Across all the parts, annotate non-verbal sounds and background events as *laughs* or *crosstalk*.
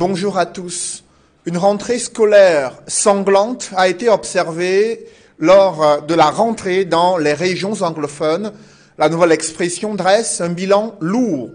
Bonjour à tous. Une rentrée scolaire sanglante a été observée lors de la rentrée dans les régions anglophones. La nouvelle expression dresse un bilan lourd.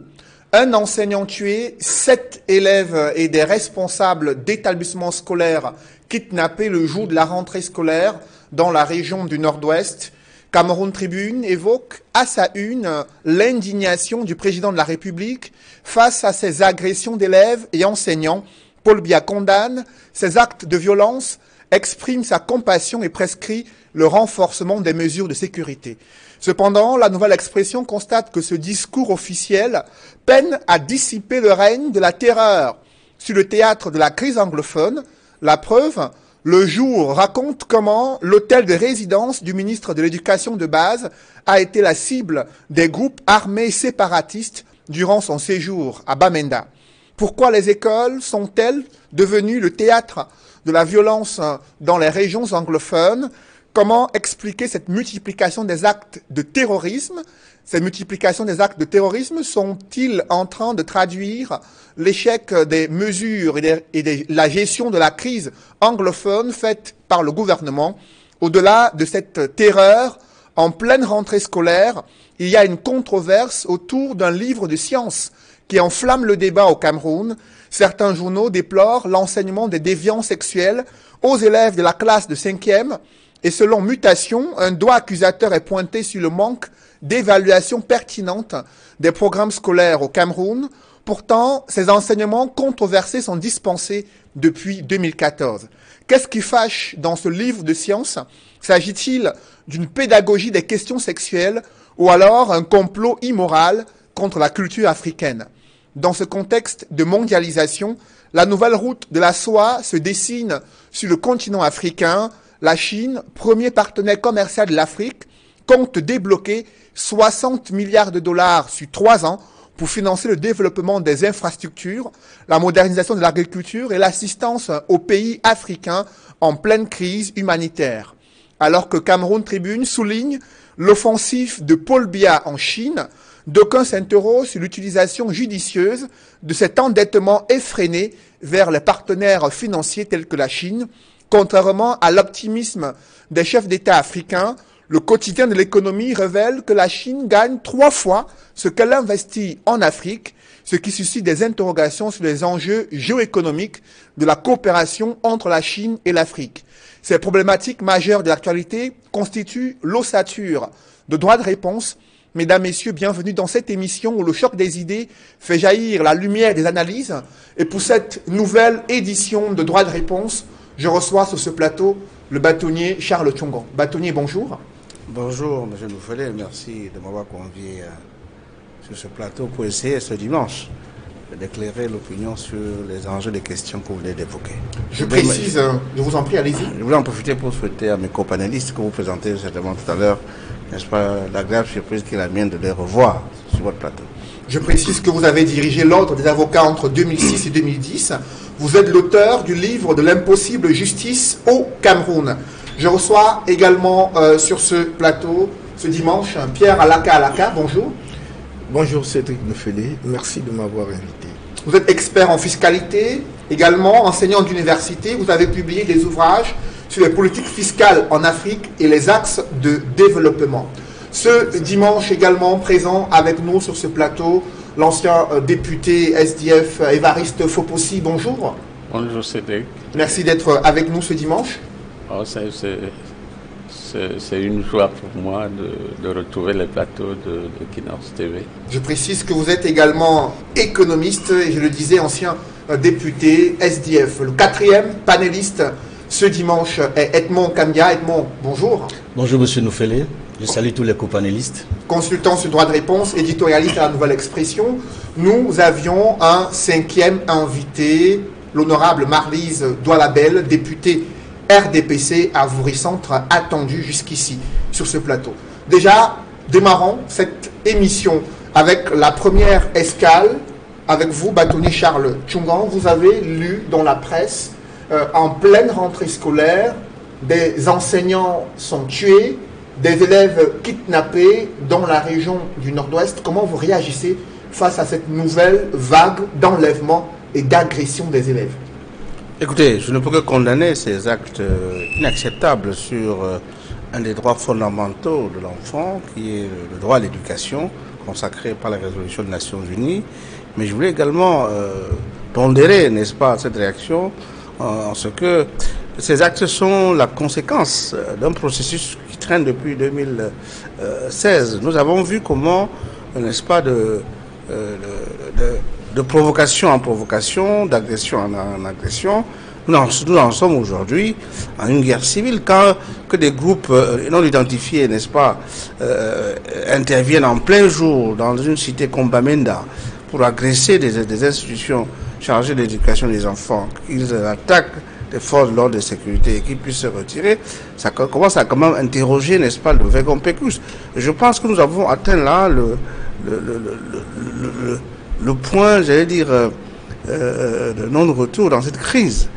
Un enseignant tué, sept élèves et des responsables d'établissements scolaires kidnappés le jour de la rentrée scolaire dans la région du Nord-Ouest. Cameroun Tribune évoque à sa une l'indignation du président de la République face à ces agressions d'élèves et enseignants. Paul Biya condamne ces actes de violence, exprime sa compassion et prescrit le renforcement des mesures de sécurité. Cependant, la nouvelle expression constate que ce discours officiel peine à dissiper le règne de la terreur sur le théâtre de la crise anglophone. La preuve, le jour raconte comment l'hôtel de résidence du ministre de l'Éducation de base a été la cible des groupes armés séparatistes durant son séjour à Bamenda. Pourquoi les écoles sont-elles devenues le théâtre de la violence dans les régions anglophones? Comment expliquer cette multiplication des actes de terrorisme? Ces multiplications des actes de terrorisme sont-ils en train de traduire l'échec des mesures et, de la gestion de la crise anglophone faite par le gouvernement? Au-delà de cette terreur, en pleine rentrée scolaire, il y a une controverse autour d'un livre de sciences qui enflamme le débat au Cameroun. Certains journaux déplorent l'enseignement des déviants sexuels aux élèves de la classe de cinquième et selon Mutation, un doigt accusateur est pointé sur le manque d'évaluation pertinente des programmes scolaires au Cameroun. Pourtant, ces enseignements controversés sont dispensés depuis 2014. Qu'est-ce qui fâche dans ce livre de sciences S'agit-il d'une pédagogie des questions sexuelles ou alors un complot immoral contre la culture africaine Dans ce contexte de mondialisation, la nouvelle route de la soie se dessine sur le continent africain la Chine, premier partenaire commercial de l'Afrique, compte débloquer 60 milliards de dollars sur trois ans pour financer le développement des infrastructures, la modernisation de l'agriculture et l'assistance aux pays africains en pleine crise humanitaire. Alors que Cameroun Tribune souligne l'offensive de Paul Biya en Chine, d'aucuns s'interrogent sur l'utilisation judicieuse de cet endettement effréné vers les partenaires financiers tels que la Chine, Contrairement à l'optimisme des chefs d'État africains, le quotidien de l'économie révèle que la Chine gagne trois fois ce qu'elle investit en Afrique, ce qui suscite des interrogations sur les enjeux géoéconomiques de la coopération entre la Chine et l'Afrique. Ces problématiques majeures de l'actualité constituent l'ossature de droits de réponse. Mesdames, Messieurs, bienvenue dans cette émission où le choc des idées fait jaillir la lumière des analyses. Et pour cette nouvelle édition de droits de réponse, je reçois sur ce plateau le bâtonnier Charles Chongon. Bâtonnier, bonjour. Bonjour, M. Noufelet. Merci de m'avoir convié euh, sur ce plateau pour essayer ce dimanche d'éclairer l'opinion sur les enjeux des questions que vous venez d'évoquer. Je précise, euh, je vous en prie, allez-y. Je voulais en profiter pour souhaiter à mes copanélistes que vous présentez certainement tout à l'heure, n'est-ce pas, l'agréable surprise qui est la mienne de les revoir sur votre plateau. Je précise que vous avez dirigé l'Ordre des avocats entre 2006 et 2010. Vous êtes l'auteur du livre de l'impossible justice au Cameroun. Je reçois également euh, sur ce plateau ce dimanche Pierre Alaka Alaka. Bonjour. Bonjour Cédric Nefélé. Merci de m'avoir invité. Vous êtes expert en fiscalité, également enseignant d'université. Vous avez publié des ouvrages sur les politiques fiscales en Afrique et les axes de développement. Ce dimanche également présent avec nous sur ce plateau, l'ancien euh, député SDF Évariste Fopossi. Bonjour. Bonjour Cédric. Merci d'être avec nous ce dimanche. Oh, c'est une joie pour moi de, retrouver le plateau de, de TV. Je précise que vous êtes également économiste et je le disais ancien député SDF. Le quatrième panéliste ce dimanche est Edmond Kamia. Edmond, bonjour. Bonjour Monsieur Noufélé. Je salue tous les copanélistes. Consultant sur droit de réponse, éditorialiste à la nouvelle expression, nous avions un cinquième invité, l'honorable Marlise Doualabel, députée RDPC à Voury-Centre, attendu jusqu'ici sur ce plateau. Déjà, démarrons cette émission avec la première escale. Avec vous, bâtonnier Charles Chungan, vous avez lu dans la presse, euh, en pleine rentrée scolaire, des enseignants sont tués, des élèves kidnappés dans la région du Nord-Ouest. Comment vous réagissez face à cette nouvelle vague d'enlèvement et d'agression des élèves? Écoutez, je ne peux que condamner ces actes euh, inacceptables sur euh, un des droits fondamentaux de l'enfant, qui est le droit à l'éducation, consacré par la résolution des Nations Unies. Mais je voulais également euh, pondérer, n'est-ce pas, cette réaction en ce que ces actes sont la conséquence d'un processus qui traîne depuis 2016. Nous avons vu comment, n'est-ce pas, de, de de provocation en provocation, d'agression en, agression. Nous en, sommes aujourd'hui en une guerre civile quand que des groupes euh, non identifiés, n'est-ce pas, euh, interviennent en plein jour dans une cité comme Bamenda pour agresser des, institutions chargées de l'éducation des enfants, qu'ils attaquent des forces de l'ordre de sécurité et qu'ils puissent se retirer, ça commence à quand même interroger, n'est-ce pas, le Vegom Pécus. Je pense que nous avons atteint là le point, j'allais dire, euh, euh, de non-retour dans cette crise.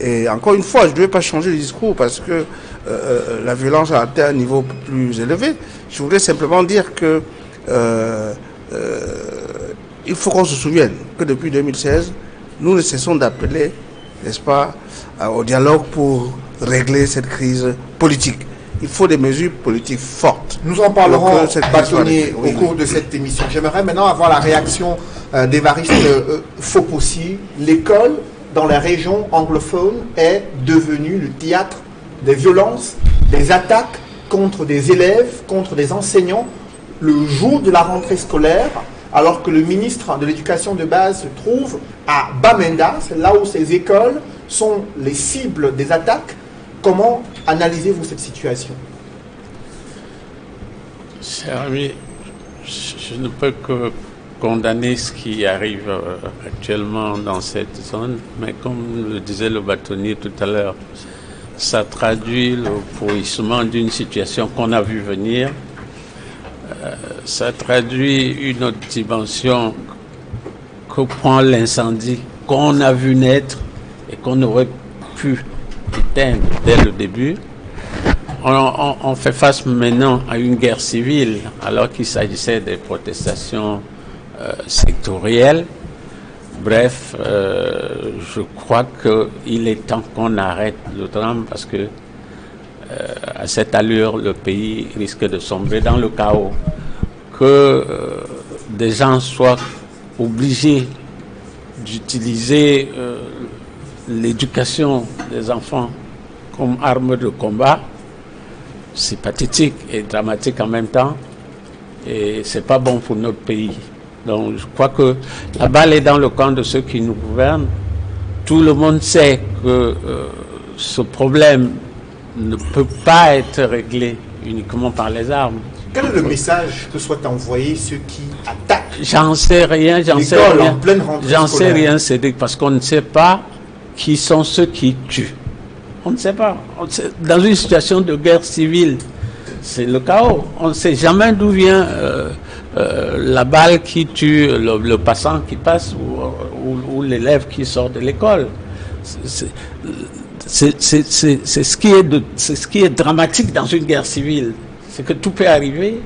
Et, encore une fois, je ne devais pas changer le discours parce que euh, la violence a atteint un niveau plus élevé. Je voulais simplement dire que il faut qu'on se souvienne que depuis 2016, nous ne cessons d'appeler, n'est-ce pas, au dialogue pour régler cette crise politique il faut des mesures politiques fortes. Nous en parlerons, bâtonnier, au cours de cette émission. J'aimerais maintenant avoir la réaction euh, d'Évariste euh, Fopossi. L'école dans les régions anglophones est devenue le théâtre des violences, des attaques contre des élèves, contre des enseignants, le jour de la rentrée scolaire, alors que le ministre de l'Éducation de base se trouve à Bamenda, c'est là où ces écoles sont les cibles des attaques Comment analysez-vous cette situation Cher ami, je ne peux que condamner ce qui arrive euh, actuellement dans cette zone, mais comme le disait le bâtonnier tout à l'heure, ça traduit le pourrissement d'une situation qu'on a vu venir. Euh, ça traduit une autre dimension que prend l'incendie qu'on a vu naître et qu'on aurait pu dès le début. On, fait face maintenant à une guerre civile alors qu'il s'agissait des protestations euh, sectorielles. Bref, euh, je crois qu'il est temps qu'on arrête le drame parce que euh, à cette allure, le pays risque de sombrer dans le chaos. Que des gens soient obligés d'utiliser l'éducation des enfants comme arme de combat, c'est pathétique et dramatique en même temps. Et c'est pas bon pour notre pays. Donc je crois que la balle est dans le camp de ceux qui nous gouvernent. Tout le monde sait que euh, ce problème ne peut pas être réglé uniquement par les armes. Quel est le message que souhaitent envoyer ceux qui attaquent J'en sais rien, j'en sais rien. J'en sais rien, Cédric, parce qu'on ne sait pas qui sont ceux qui tuent. On ne sait pas. dans une situation de guerre civile, c'est le chaos. On ne sait jamais d'où vient euh, euh, la balle qui tue le, passant qui passe ou, l'élève qui sort de l'école. C'est ce, qui est dramatique dans une guerre civile. C'est que tout peut arriver.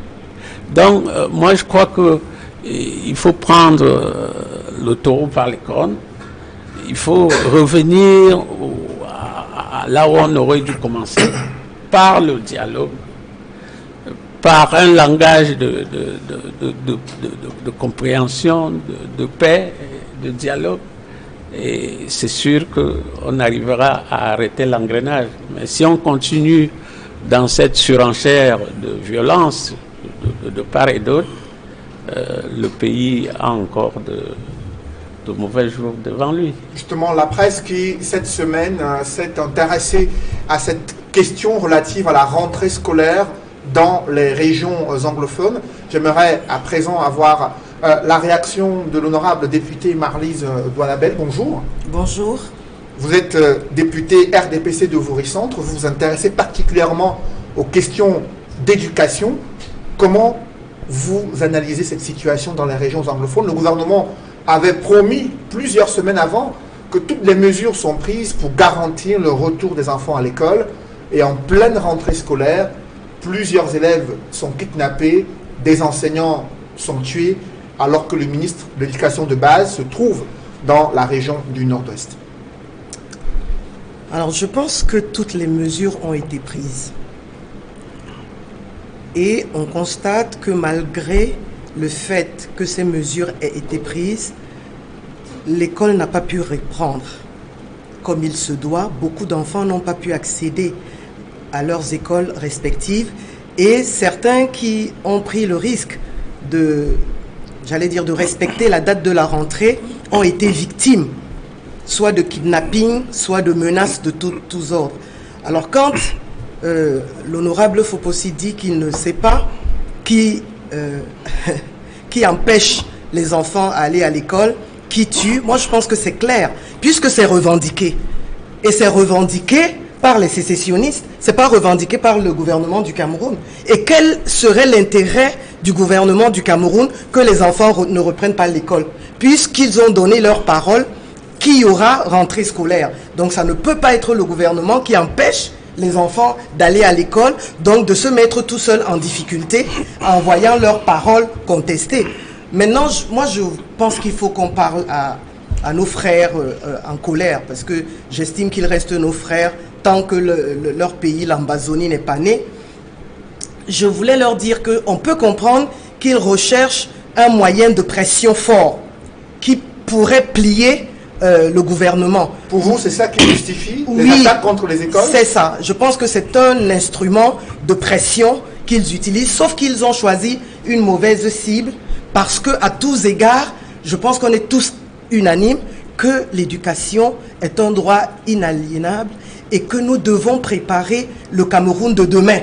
Donc, euh, moi, je crois qu'il faut prendre le taureau par les cornes il faut revenir là où on aurait dû commencer, par le dialogue, par un langage de, de, compréhension, de, paix, de dialogue. Et c'est sûr qu'on arrivera à arrêter l'engrenage. Mais si on continue dans cette surenchère de violence de, part et d'autre, euh, le pays a encore de, de mauvais jours devant lui. Justement, la presse qui, cette semaine, euh, s'est intéressée à cette question relative à la rentrée scolaire dans les régions euh, anglophones. J'aimerais à présent avoir euh, la réaction de l'honorable députée Marlise Douanabel. Bonjour. Bonjour. Vous êtes députée RDPC de Vaury-Centre. Vous vous intéressez particulièrement aux questions d'éducation. Comment vous analysez cette situation dans les régions anglophones? Le gouvernement avait promis plusieurs semaines avant que toutes les mesures sont prises pour garantir le retour des enfants à l'école. Et en pleine rentrée scolaire, plusieurs élèves sont kidnappés, des enseignants sont tués, alors que le ministre de l'Éducation de base se trouve dans la région du Nord-Ouest Alors je pense que toutes les mesures ont été prises. Et on constate que malgré le fait que ces mesures aient été prises, l'école n'a pas pu reprendre comme il se doit. Beaucoup d'enfants n'ont pas pu accéder à leurs écoles respectives et certains qui ont pris le risque de, j'allais dire, de respecter la date de la rentrée ont été victimes, soit de kidnapping, soit de menaces de tous ordres. Alors quand euh, l'honorable Fopossi dit qu'il ne sait pas qui, euh, *laughs* qui empêche les enfants à aller à l'école, qui tue. Moi, je pense que c'est clair, puisque c'est revendiqué. Et c'est revendiqué par les sécessionnistes, c'est pas revendiqué par le gouvernement du Cameroun. Et quel serait l'intérêt du gouvernement du Cameroun que les enfants ne reprennent pas l'école, puisqu'ils ont donné leur parole qu'il y aura rentrée scolaire? Donc ça ne peut pas être le gouvernement qui empêche les enfants d'aller à l'école, donc de se mettre tout seul en difficulté en voyant leurs paroles contestées. Maintenant, moi, je pense qu'il faut qu'on parle à, nos frères euh, euh, en colère, parce que j'estime qu'ils restent nos frères tant que leur pays, l'Ambazonie, n'est pas né. Je voulais leur dire qu'on peut comprendre qu'ils recherchent un moyen de pression fort qui pourrait plier euh, le gouvernement. Pour vous, c'est ça qui justifie les attaques contre les écoles C'est ça. Je pense que c'est un instrument de pression qu'ils utilisent, sauf qu'ils ont choisi une mauvaise cible parce que à tous égards, je pense qu'on est tous unanimes que l'éducation est un droit inaliénable et que nous devons préparer le Cameroun de demain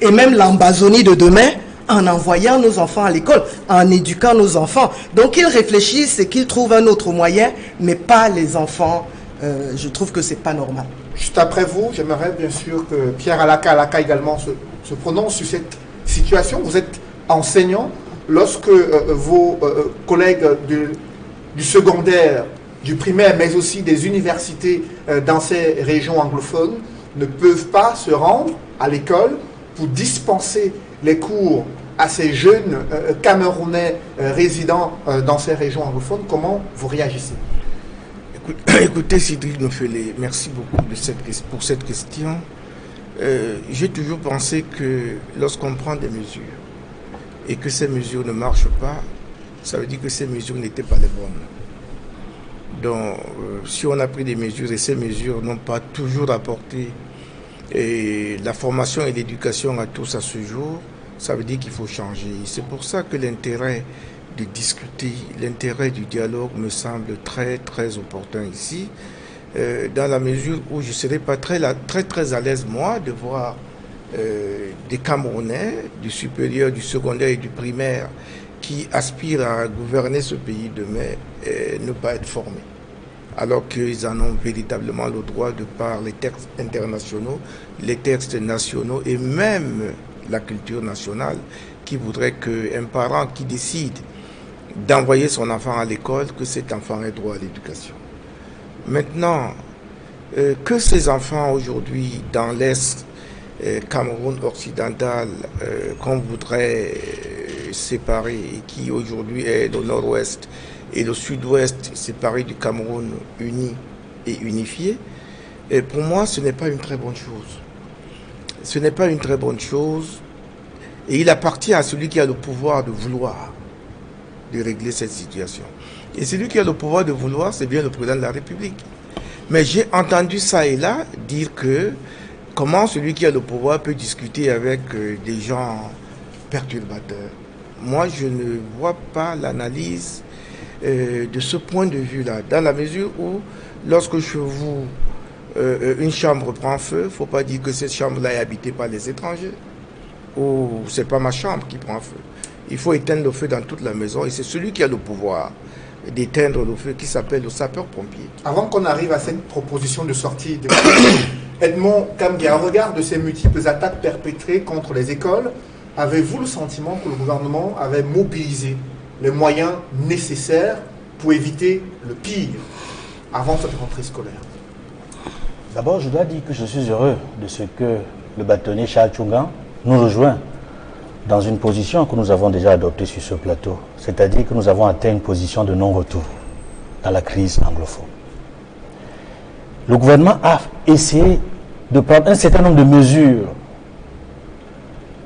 et même l'Ambazonie de demain en envoyant nos enfants à l'école, en éduquant nos enfants. Donc qu'ils réfléchissent et qu'ils trouvent un autre moyen, mais pas les enfants. Euh, je trouve que c'est pas normal. Juste après vous, j'aimerais bien sûr que Pierre Alaka, Alaka également se, prononce sur cette situation. Vous êtes enseignant. Lorsque euh, vos euh, collègues du secondaire, du primaire, mais aussi des universités dans ces régions anglophones ne peuvent pas se rendre à l'école pour dispenser les cours à ces jeunes euh, Camerounais euh, résidant euh, dans ces régions anglophones, comment vous réagissez *coughs* Écoutez, Cédric Nofele, merci beaucoup pour cette question. J'ai toujours pensé que lorsqu'on prend des mesures et que ces mesures ne marchent pas, ça veut dire que ces mesures n'étaient pas les bonnes. Donc, si on a pris des mesures et ces mesures n'ont pas toujours apporté la formation et l'éducation à tous à ce jour, ça veut dire qu'il faut changer. C'est pour ça que l'intérêt de discuter, l'intérêt du dialogue me semble très très opportun ici, euh, dans la mesure où je ne serais pas très, très très à l'aise moi de voir euh, des Camerounais du supérieur, du secondaire et du primaire qui aspirent à gouverner ce pays demain et ne pas être formés alors qu'ils en ont véritablement le droit de par les textes internationaux, les textes nationaux et même la culture nationale qui voudrait qu'un parent qui décide d'envoyer son enfant à l'école, que cet enfant ait droit à l'éducation. Maintenant, euh, que ces enfants aujourd'hui dans l'Est euh, Cameroun occidental euh, qu'on voudrait séparer et qui aujourd'hui est le nord-ouest et le sud-ouest séparé du Cameroun uni et unifié, pour moi ce n'est pas une très bonne chose ce n'est pas une très bonne chose. Et il appartient à celui qui a le pouvoir de vouloir de régler cette situation. Et celui qui a le pouvoir de vouloir, c'est bien le président de la République. Mais j'ai entendu ça et là dire que comment celui qui a le pouvoir peut discuter avec euh, des gens perturbateurs. Moi, je ne vois pas l'analyse euh, de ce point de vue-là, dans la mesure où, lorsque je vous euh, une chambre prend feu, il ne faut pas dire que cette chambre-là est habitée par les étrangers. Ou c'est pas ma chambre qui prend feu. Il faut éteindre le feu dans toute la maison et c'est celui qui a le pouvoir d'éteindre le feu qui s'appelle le sapeur-pompier. Avant qu'on arrive à cette proposition de sortie de *coughs* Edmond Kamgia, en regard de ces multiples attaques perpétrées contre les écoles, avez-vous le sentiment que le gouvernement avait mobilisé les moyens nécessaires pour éviter le pire avant cette rentrée scolaire? D'abord, je dois dire que je suis heureux de ce que le bâtonnier Charles Chungan nous rejoint dans une position que nous avons déjà adoptée sur ce plateau, c'est-à-dire que nous avons atteint une position de non-retour. dans la crise anglophone. Le gouvernement a essayé de prendre un certain nombre de mesures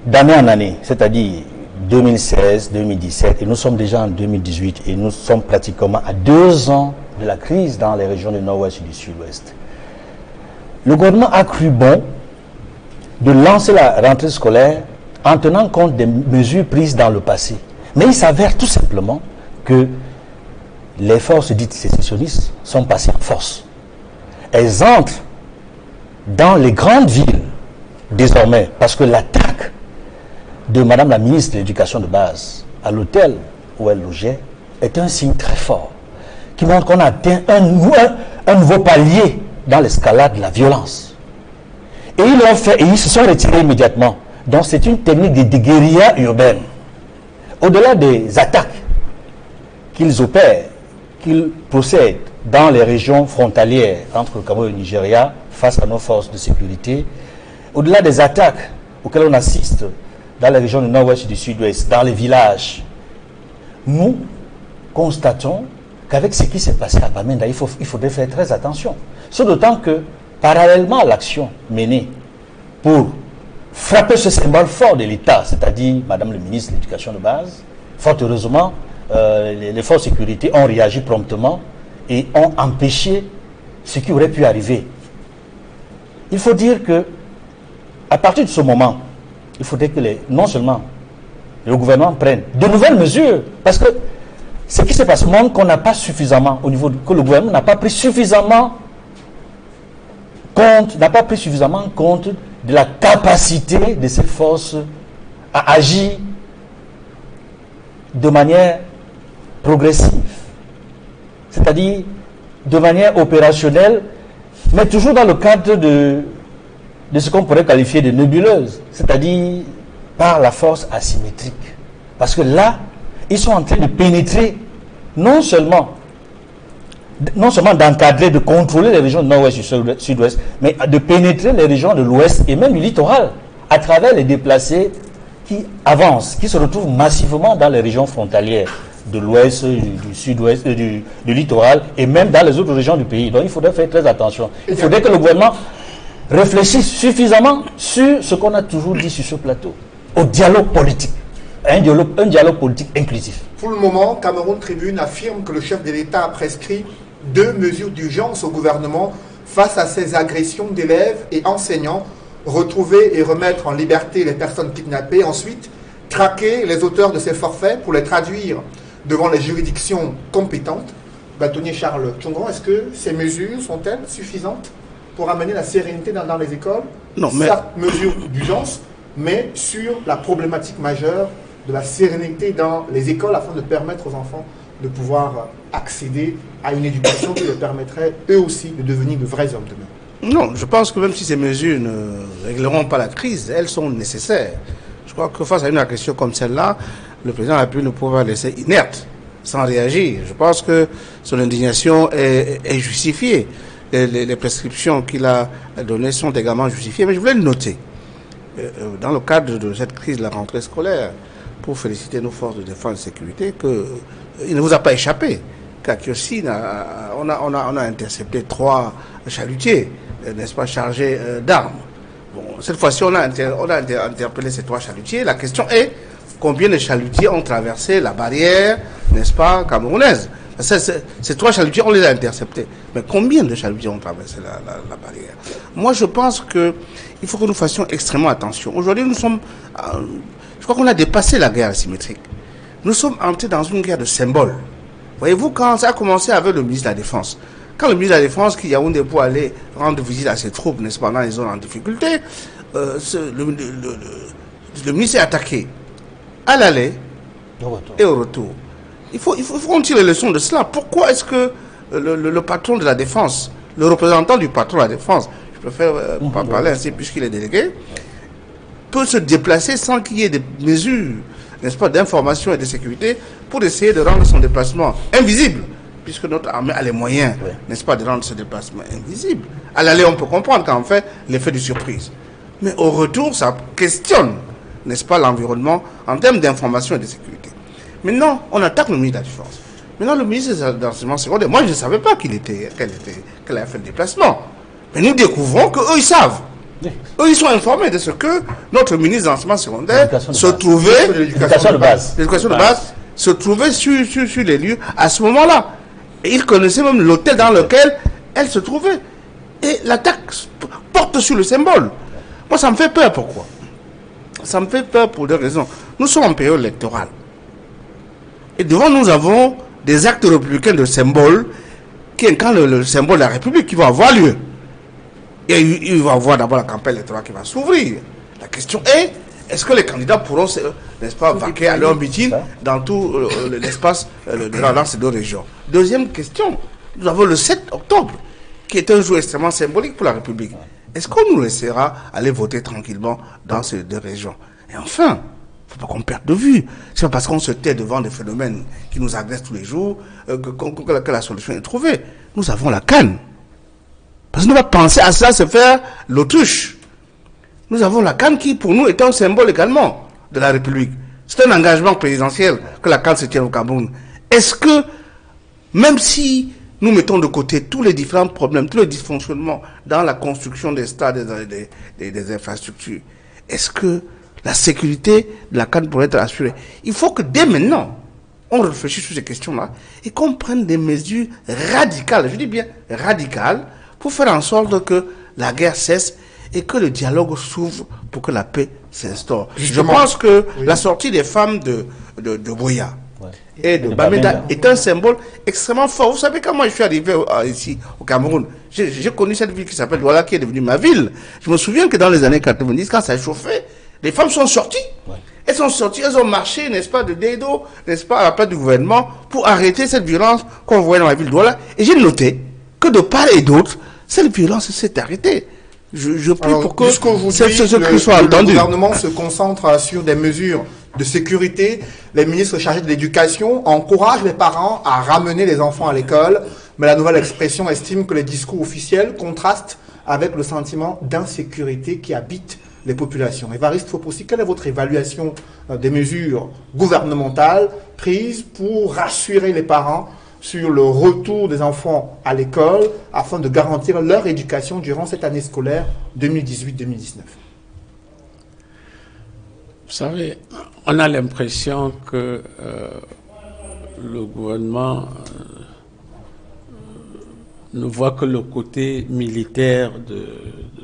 d'année en année, c'est-à-dire 2016, 2017, et nous sommes déjà en 2018, et nous sommes pratiquement à deux ans de la crise dans les régions du nord-ouest et du sud-ouest. Le gouvernement a cru bon de lancer la rentrée scolaire en tenant compte des mesures prises dans le passé. Mais il s'avère tout simplement que les forces dites sécessionnistes sont passées en force. Elles entrent dans les grandes villes désormais parce que l'attaque de Madame la ministre de l'Éducation de base à l'hôtel où elle logeait est un signe très fort qui montre qu'on a atteint un, un nouveau palier dans l'escalade de la violence. Et ils l'ont fait et ils se sont retirés immédiatement. Donc c'est une technique de, guérilla urbaine. Au-delà des attaques qu'ils opèrent, qu'ils procèdent dans les régions frontalières entre le Cameroun et le Nigeria face à nos forces de sécurité, au-delà des attaques auxquelles on assiste dans les régions du nord-ouest et du sud-ouest, dans les villages, nous constatons qu'avec ce qui s'est passé à Bamenda, il, faut, il faudrait faire très attention. Ce d'autant que, parallèlement à l'action menée pour frapper ce symbole fort de l'État, c'est-à-dire Madame le ministre de l'Éducation de base, fort heureusement, euh, les, forces de sécurité ont réagi promptement et ont empêché ce qui aurait pu arriver. Il faut dire que, à partir de ce moment, il faudrait que les, non seulement le gouvernement prenne de nouvelles mesures, parce que ce qui se passe montre qu'on n'a pas suffisamment, au niveau que le gouvernement n'a pas pris suffisamment n'a pas pris suffisamment compte de la capacité de ces forces à agir de manière progressive, c'est-à-dire de manière opérationnelle, mais toujours dans le cadre de ce qu'on pourrait qualifier de nébuleuse, c'est-à-dire par la force asymétrique. Parce que là, ils sont en train de pénétrer non seulement non seulement d'encadrer, de contrôler les régions du nord-ouest et sud-ouest, mais de pénétrer les régions de l'ouest et même du littoral à travers les déplacés qui avancent, qui se retrouvent massivement dans les régions frontalières de l'ouest, du sud-ouest, euh, du, du, littoral et même dans les autres régions du pays. Donc il faudrait faire très attention. Il faudrait que le gouvernement réfléchisse suffisamment sur ce qu'on a toujours dit sur ce plateau, au dialogue politique un dialogue, un dialogue politique inclusif. Pour le moment, Cameroun Tribune affirme que le chef de l'État a prescrit deux mesures d'urgence au gouvernement face à ces agressions d'élèves et enseignants, retrouver et remettre en liberté les personnes kidnappées, ensuite traquer les auteurs de ces forfaits pour les traduire devant les juridictions compétentes. Bâtonnier Charles Tchongon, est-ce que ces mesures sont-elles suffisantes pour amener la sérénité dans, les écoles? Non, mais... Certes, mesures d'urgence, mais sur la problématique majeure de la sérénité dans les écoles afin de permettre aux enfants de pouvoir accéder à une éducation qui leur permettrait eux aussi de devenir de vrais hommes demain. Non, je pense que même si ces mesures ne régleront pas la crise, elles sont nécessaires. Je crois que face à une agression comme celle-là, le président a pu ne laisser inerte, sans réagir. Je pense que son indignation est, justifiée. Les, prescriptions qu'il a données sont également justifiées. Mais je voulais le noter. Euh, euh, dans le cadre de cette crise de la rentrée scolaire, pour féliciter nos forces de défense et de sécurité qu'il euh, ne vous a pas échappé qu'à Kyosin, on a, intercepté trois chalutiers, euh, n'est-ce pas, chargés euh, d'armes. Bon, cette fois-ci, on a, interpellé ces trois chalutiers. La question est combien de chalutiers ont traversé la barrière, n'est-ce pas, camerounaise? Ces trois chalutiers, on les a interceptés. Mais combien de chalutiers ont traversé la, barrière? Moi, je pense qu'il faut que nous fassions extrêmement attention. Aujourd'hui, nous sommes je crois qu'on a dépassé la guerre asymétrique. Nous sommes entrés dans une guerre de symboles. Voyez-vous, quand ça a commencé avec le ministre de la Défense, quand le ministre de la Défense, qui a Yaoundé pour aller rendre visite à ses troupes, n'est-ce pas, dans les zones en difficulté, euh, le, ministre est attaqué à l'aller et au retour. Il faut, il faut, qu'on tire les leçons de cela. Pourquoi est-ce que le, patron de la Défense, le représentant du patron de la Défense, je préfère euh, pas parler ainsi puisqu'il est délégué, peut se déplacer sans qu'il y ait des mesures, n'est-ce pas, d'information et de sécurité pour essayer de rendre son déplacement invisible, puisque notre armée a les moyens, n'est-ce pas, de rendre ce déplacement invisible. À l'aller, on peut comprendre qu'en fait, l'effet de surprise. Mais au retour, ça questionne, n'est-ce pas, l'environnement en termes d'information et de sécurité. Maintenant, on attaque le ministre de la Défense. Maintenant, le ministre de l'enseignement secondaire, moi je ne savais pas qu'il était, qu'elle était, qu'elle avait fait le déplacement. Mais nous découvrons qu'eux, ils savent. Eux, ils sont informés de ce que notre ministre de l'enseignement secondaire de se base. trouvait, L'éducation de base. l'éducation de base, se trouvait sur, sur, sur les lieux à ce moment-là. Et il connaissait même l'hôtel dans lequel elle se trouvait. Et l'attaque porte sur le symbole. Moi, ça me fait peur. Pourquoi? Ça me fait peur pour deux raisons. Nous sommes en période électorale. Et devant nous avons des actes républicains de symboles qui incarnent le, le symbole de la République qui va avoir lieu. Et il il va y avoir d'abord la campagne électorale qui va s'ouvrir. La question est, est-ce que les candidats pourront, n'est-ce pas, vaquer à leur meeting dans tout euh, euh, l'espace euh, de- dans, dans ces deux régions? Deuxième question, nous avons le 7 octobre, qui est un jour extrêmement symbolique pour la République. Est-ce qu'on nous laissera aller voter tranquillement dans ces deux régions? Et enfin, faut pas qu'on perde de vue. C'est pas parce qu'on se tait devant des phénomènes qui nous agressent tous les jours euh, que, la- que la solution est trouvée. Nous avons la canne. Parce nous va penser à ça, se faire l'autruche. Nous avons la canne qui, pour nous, est un symbole également de la République. C'est un engagement présidentiel que la canne se tienne au Cameroun. Est-ce que, même si nous mettons de côté tous les différents problèmes, tous les dysfonctionnements dans la construction des stades des- des infrastructures, est-ce que la sécurité de la canne pourrait être assurée? Il faut que dès maintenant, on réfléchisse sur ces questions-là et qu'on prenne des mesures radicales, je dis bien radicales, pour faire en sorte que la guerre cesse et que le dialogue s'ouvre pour que la paix s'instaure. Je pense que la sortie des femmes de, de, de Boya Ouais. et de De Bamenda Bamenda. est un symbole extrêmement fort. Vous savez, quand moi je suis arrivé ici au Cameroun, j'ai connu cette ville qui s'appelle Douala, qui est devenue ma ville. Je me souviens que dans les années 90, quand ça chauffait, les femmes sont sorties. Elles sont sorties, elles ont marché, n'est-ce pas, de Dedo, n'est-ce pas, à la place du gouvernement, pour arrêter cette violence qu'on voyait dans la ville de Douala. Et j'ai noté que de part et d'autre, cette violence s'est arrêtée. Je, je prie Alors, pour que ce, ce, ce le, soit le entendu. gouvernement se concentre sur des mesures de sécurité. Les ministres chargés de l'éducation encouragent les parents à ramener les enfants à l'école, mais la nouvelle expression estime que les discours officiels contrastent avec le sentiment d'insécurité qui habite les populations. Évariste Fopossi, quelle est votre évaluation euh, des mesures gouvernementales prises pour rassurer les parents sur le retour des enfants à l'école afin de garantir leur éducation durant cette année scolaire 2018-2019 Vous savez, on a l'impression que euh, le gouvernement euh, ne voit que le côté militaire de,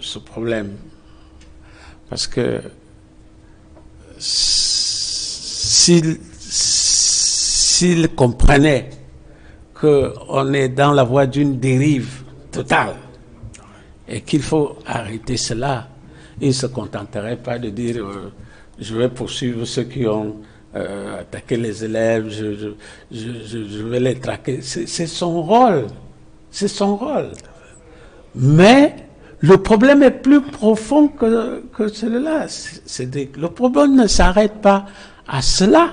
ce problème. Parce que s'il comprenait qu'on est dans la voie d'une dérive totale et qu'il faut arrêter cela, il ne se contenterait pas de dire euh, je vais poursuivre ceux qui ont euh, attaqué les élèves, je, vais les traquer. C'est son rôle. C'est son rôle. Mais le problème est plus profond que, que celui-là. Le problème ne s'arrête pas à cela.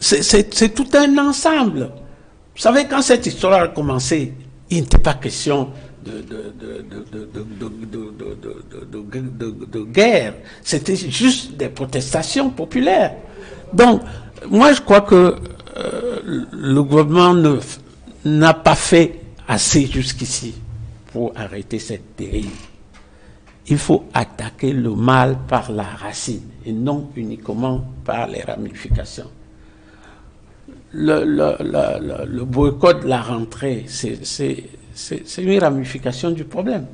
C'est tout un ensemble. Vous savez, quand cette histoire a commencé, il n'était pas question de guerre. C'était juste des protestations populaires. Donc, moi, je crois que le gouvernement n'a pas fait assez jusqu'ici pour arrêter cette dérive. Il faut attaquer le mal par la racine et non uniquement par les ramifications le, le, le, boycott de la rentrée, c'est une ramification du problème.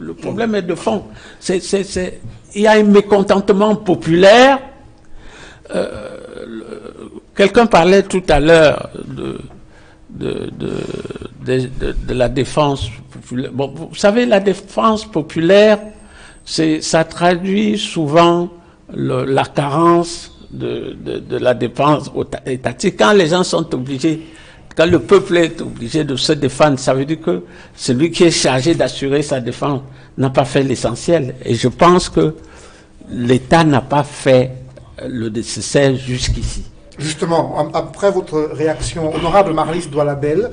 Le, problème est de fond. Il y a un mécontentement populaire. Euh, Quelqu'un parlait tout à l'heure de, la défense populaire. Vous savez, la défense populaire, ça traduit souvent la carence de, la défense étatique. Quand les gens sont obligés, quand le peuple est obligé de se défendre, ça veut dire que celui qui est chargé d'assurer sa défense n'a pas fait l'essentiel. Et je pense que l'État n'a pas fait le nécessaire jusqu'ici. Justement, après votre réaction, honorable Marlis Doualabel,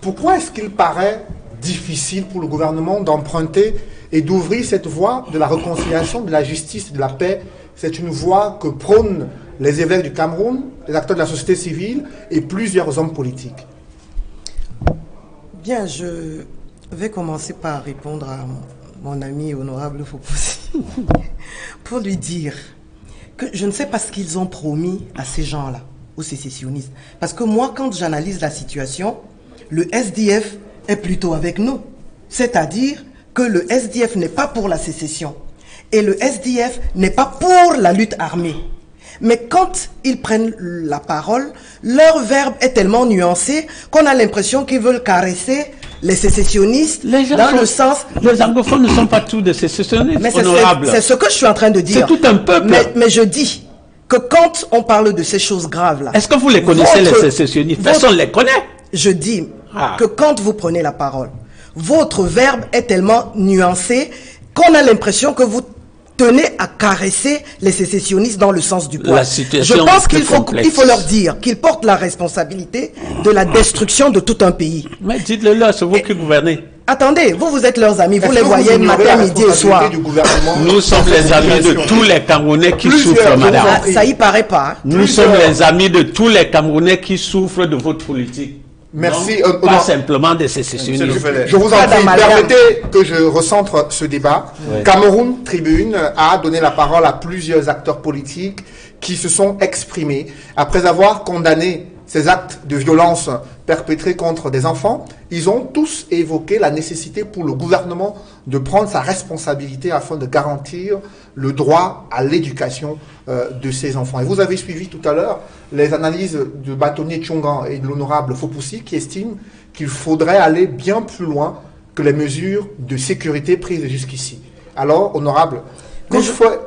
pourquoi est-ce qu'il paraît difficile pour le gouvernement d'emprunter et d'ouvrir cette voie de la réconciliation, de la justice, de la paix C'est une voie que prônent les évêques du Cameroun, les acteurs de la société civile et plusieurs hommes politiques. Bien, je vais commencer par répondre à mon ami honorable Foposi *laughs* pour lui dire que je ne sais pas ce qu'ils ont promis à ces gens-là, aux sécessionnistes. Parce que moi, quand j'analyse la situation, le SDF est plutôt avec nous. C'est-à-dire que le SDF n'est pas pour la sécession et le SDF n'est pas pour la lutte armée. Mais quand ils prennent la parole, leur verbe est tellement nuancé qu'on a l'impression qu'ils veulent caresser les sécessionnistes dans le sens... Les anglophones ne sont pas tous des sécessionnistes, mais c'est ce que je suis en train de dire. C'est tout un peuple. Mais, je dis que quand on parle de ces choses graves-là... Est-ce que vous les connaissez, les sécessionnistes? Personne ne les connaît. Je dis ah. que quand vous prenez la parole, votre verbe est tellement nuancé qu'on a l'impression que vous tenez à caresser les sécessionnistes dans le sens du poil. Je pense qu'il faut, il faut leur dire qu'ils portent la responsabilité de la destruction de tout un pays. Mais dites-le là, c'est vous qui gouvernez. Attendez, vous, vous êtes leurs amis, vous les voyez matin, midi et soir. Nous sommes les amis de tous les Camerounais qui souffrent, madame. Ah, ça y paraît pas. Hein. Nous sommes les amis de tous les Camerounais qui souffrent de votre politique. Merci. Euh, pas simplement des sécessionnistes. Je vous en prie, permettez que je recentre ce débat. Cameroun Tribune a donné la parole à plusieurs acteurs politiques qui se sont exprimés après avoir condamné ces actes de violence perpétrés contre des enfants, ils ont tous évoqué la nécessité pour le gouvernement de prendre sa responsabilité afin de garantir le droit à l'éducation euh, de ces enfants. Et vous avez suivi tout à l'heure les analyses de bâtonnier Tchongan et de l'honorable Fopoussi qui estiment qu'il faudrait aller bien plus loin que les mesures de sécurité prises jusqu'ici. Alors, honorable,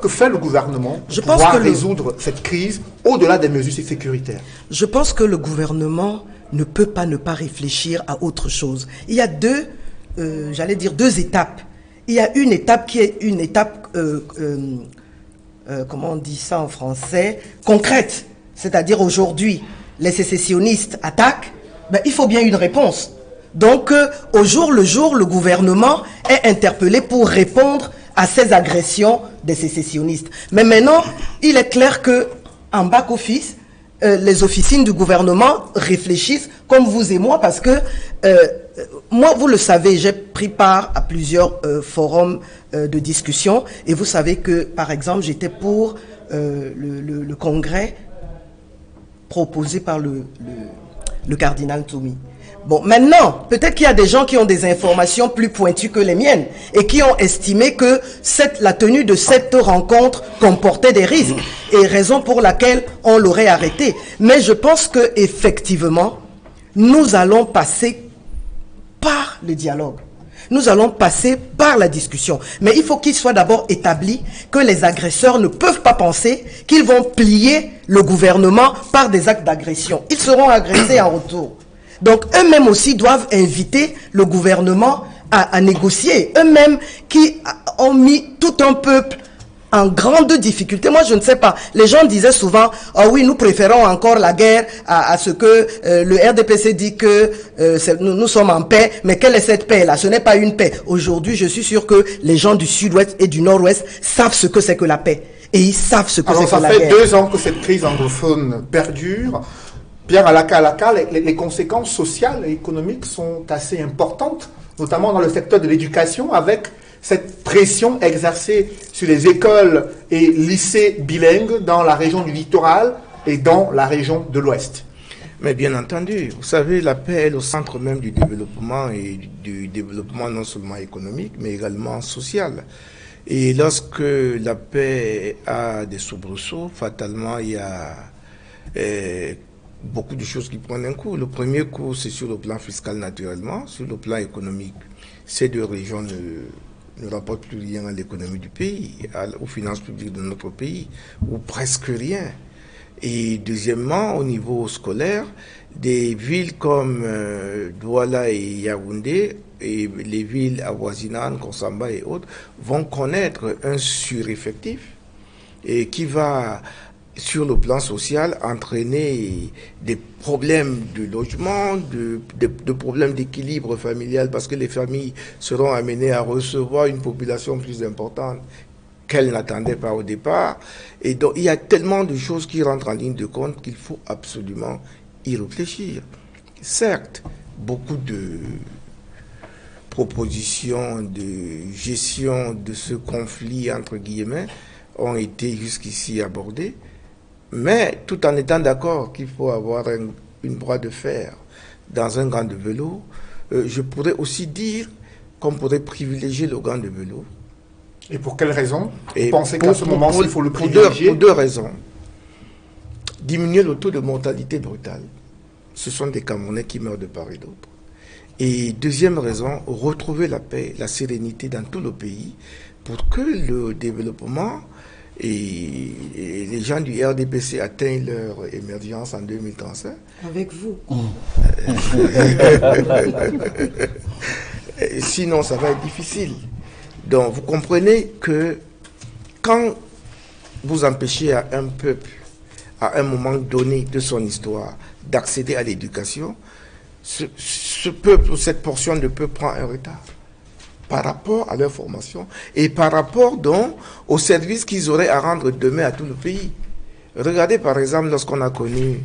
que, fait, le gouvernement pour pouvoir résoudre cette crise au-delà des mesures sécuritaires? Je pense que le gouvernement ne peut pas ne pas réfléchir à autre chose. Il y a deux, euh, j'allais dire deux étapes. Il y a une étape qui est une étape, euh, euh, comment on dit ça en français, concrète. C'est-à-dire aujourd'hui, les sécessionnistes attaquent, ben, il faut bien une réponse. Donc, au jour le jour, le gouvernement est interpellé pour répondre à ces agressions des sécessionnistes. Mais maintenant, il est clair que en back office, euh, les officines du gouvernement réfléchissent comme vous et moi parce que euh, moi, vous le savez, j'ai pris part à plusieurs euh, forums de discussion et vous savez que, par exemple, j'étais pour le, le, congrès proposé par le, le cardinal Toumi. Bon, maintenant, peut-être qu'il y a des gens qui ont des informations plus pointues que les miennes et qui ont estimé que la tenue de cette rencontre comportait des risques et raison pour laquelle on l'aurait arrêté. Mais je pense que effectivement, nous allons passer par le dialogue. Nous allons passer par la discussion. Mais il faut qu'il soit d'abord établi que les agresseurs ne peuvent pas penser qu'ils vont plier le gouvernement par des actes d'agression. Ils seront agressés en retour. Donc eux-mêmes aussi doivent inviter le gouvernement à, négocier. Eux-mêmes qui ont mis tout un peuple en grande difficulté. Moi, je ne sais pas. Les gens disaient souvent, oh oui, nous préférons encore la guerre à, ce que euh, le RDPC dit que euh, nous, nous, sommes en paix. Mais quelle est cette paix-là? Ce n'est pas une paix. Aujourd'hui, je suis sûr que les gens du sud-ouest et du nord-ouest savent ce que c'est que la paix. Et ils savent ce que c'est que la guerre. Ça fait deux ans que cette crise anglophone perdure. Pierre Alaka les, les conséquences sociales et économiques sont assez importantes, notamment dans le secteur de l'éducation, avec cette pression exercée sur les écoles et lycées bilingues dans la région du littoral et dans la région de l'Ouest. Mais bien entendu, vous savez, la paix est au centre même du développement et du développement non seulement économique, mais également social. Et lorsque la paix a des soubresauts, fatalement, il y a eh, beaucoup de choses qui prennent un coup. Le premier coup, c'est sur le plan fiscal naturellement, sur le plan économique. Ces deux régions ne, rapportent plus rien à l'économie du pays, aux finances publiques de notre pays, ou presque rien. Et deuxièmement, au niveau scolaire, des villes comme euh, Douala et Yaoundé, et les villes avoisinantes, Konsamba et autres, vont connaître un sureffectif et qui va sur le plan social, entraîner des problèmes de logement, de, de, problèmes d'équilibre familial, parce que les familles seront amenées à recevoir une population plus importante qu'elles n'attendaient pas au départ. Et donc, il y a tellement de choses qui rentrent en ligne de compte qu'il faut absolument y réfléchir. Certes, beaucoup de propositions de gestion de ce conflit, entre guillemets, ont été jusqu'ici abordées, mais tout en étant d'accord qu'il faut avoir une bras de fer dans un gant de vélo, euh, je pourrais aussi dire qu'on pourrait privilégier le gant de vélo. Et pour quelle raison? Vous pensez qu'à ce moment il faut le privilégier? pour deux, raisons. Diminuer le taux de mortalité brutale. Ce sont des Camerounais qui meurent de part et d'autre. Et deuxième raison, retrouver la paix, la sérénité dans tout le pays pour que le développement et, les gens du RDPC atteignent leur émergence en 2035. Avec vous. *laughs* Sinon, ça va être difficile. Donc, vous comprenez que quand vous empêchez à un peuple, à un moment donné de son histoire, d'accéder à l'éducation, ce, ce peuple ou cette portion de peuple prend un retard par rapport à leur formation et par rapport donc aux services qu'ils auraient à rendre demain à tout le pays. Regardez par exemple lorsqu'on a connu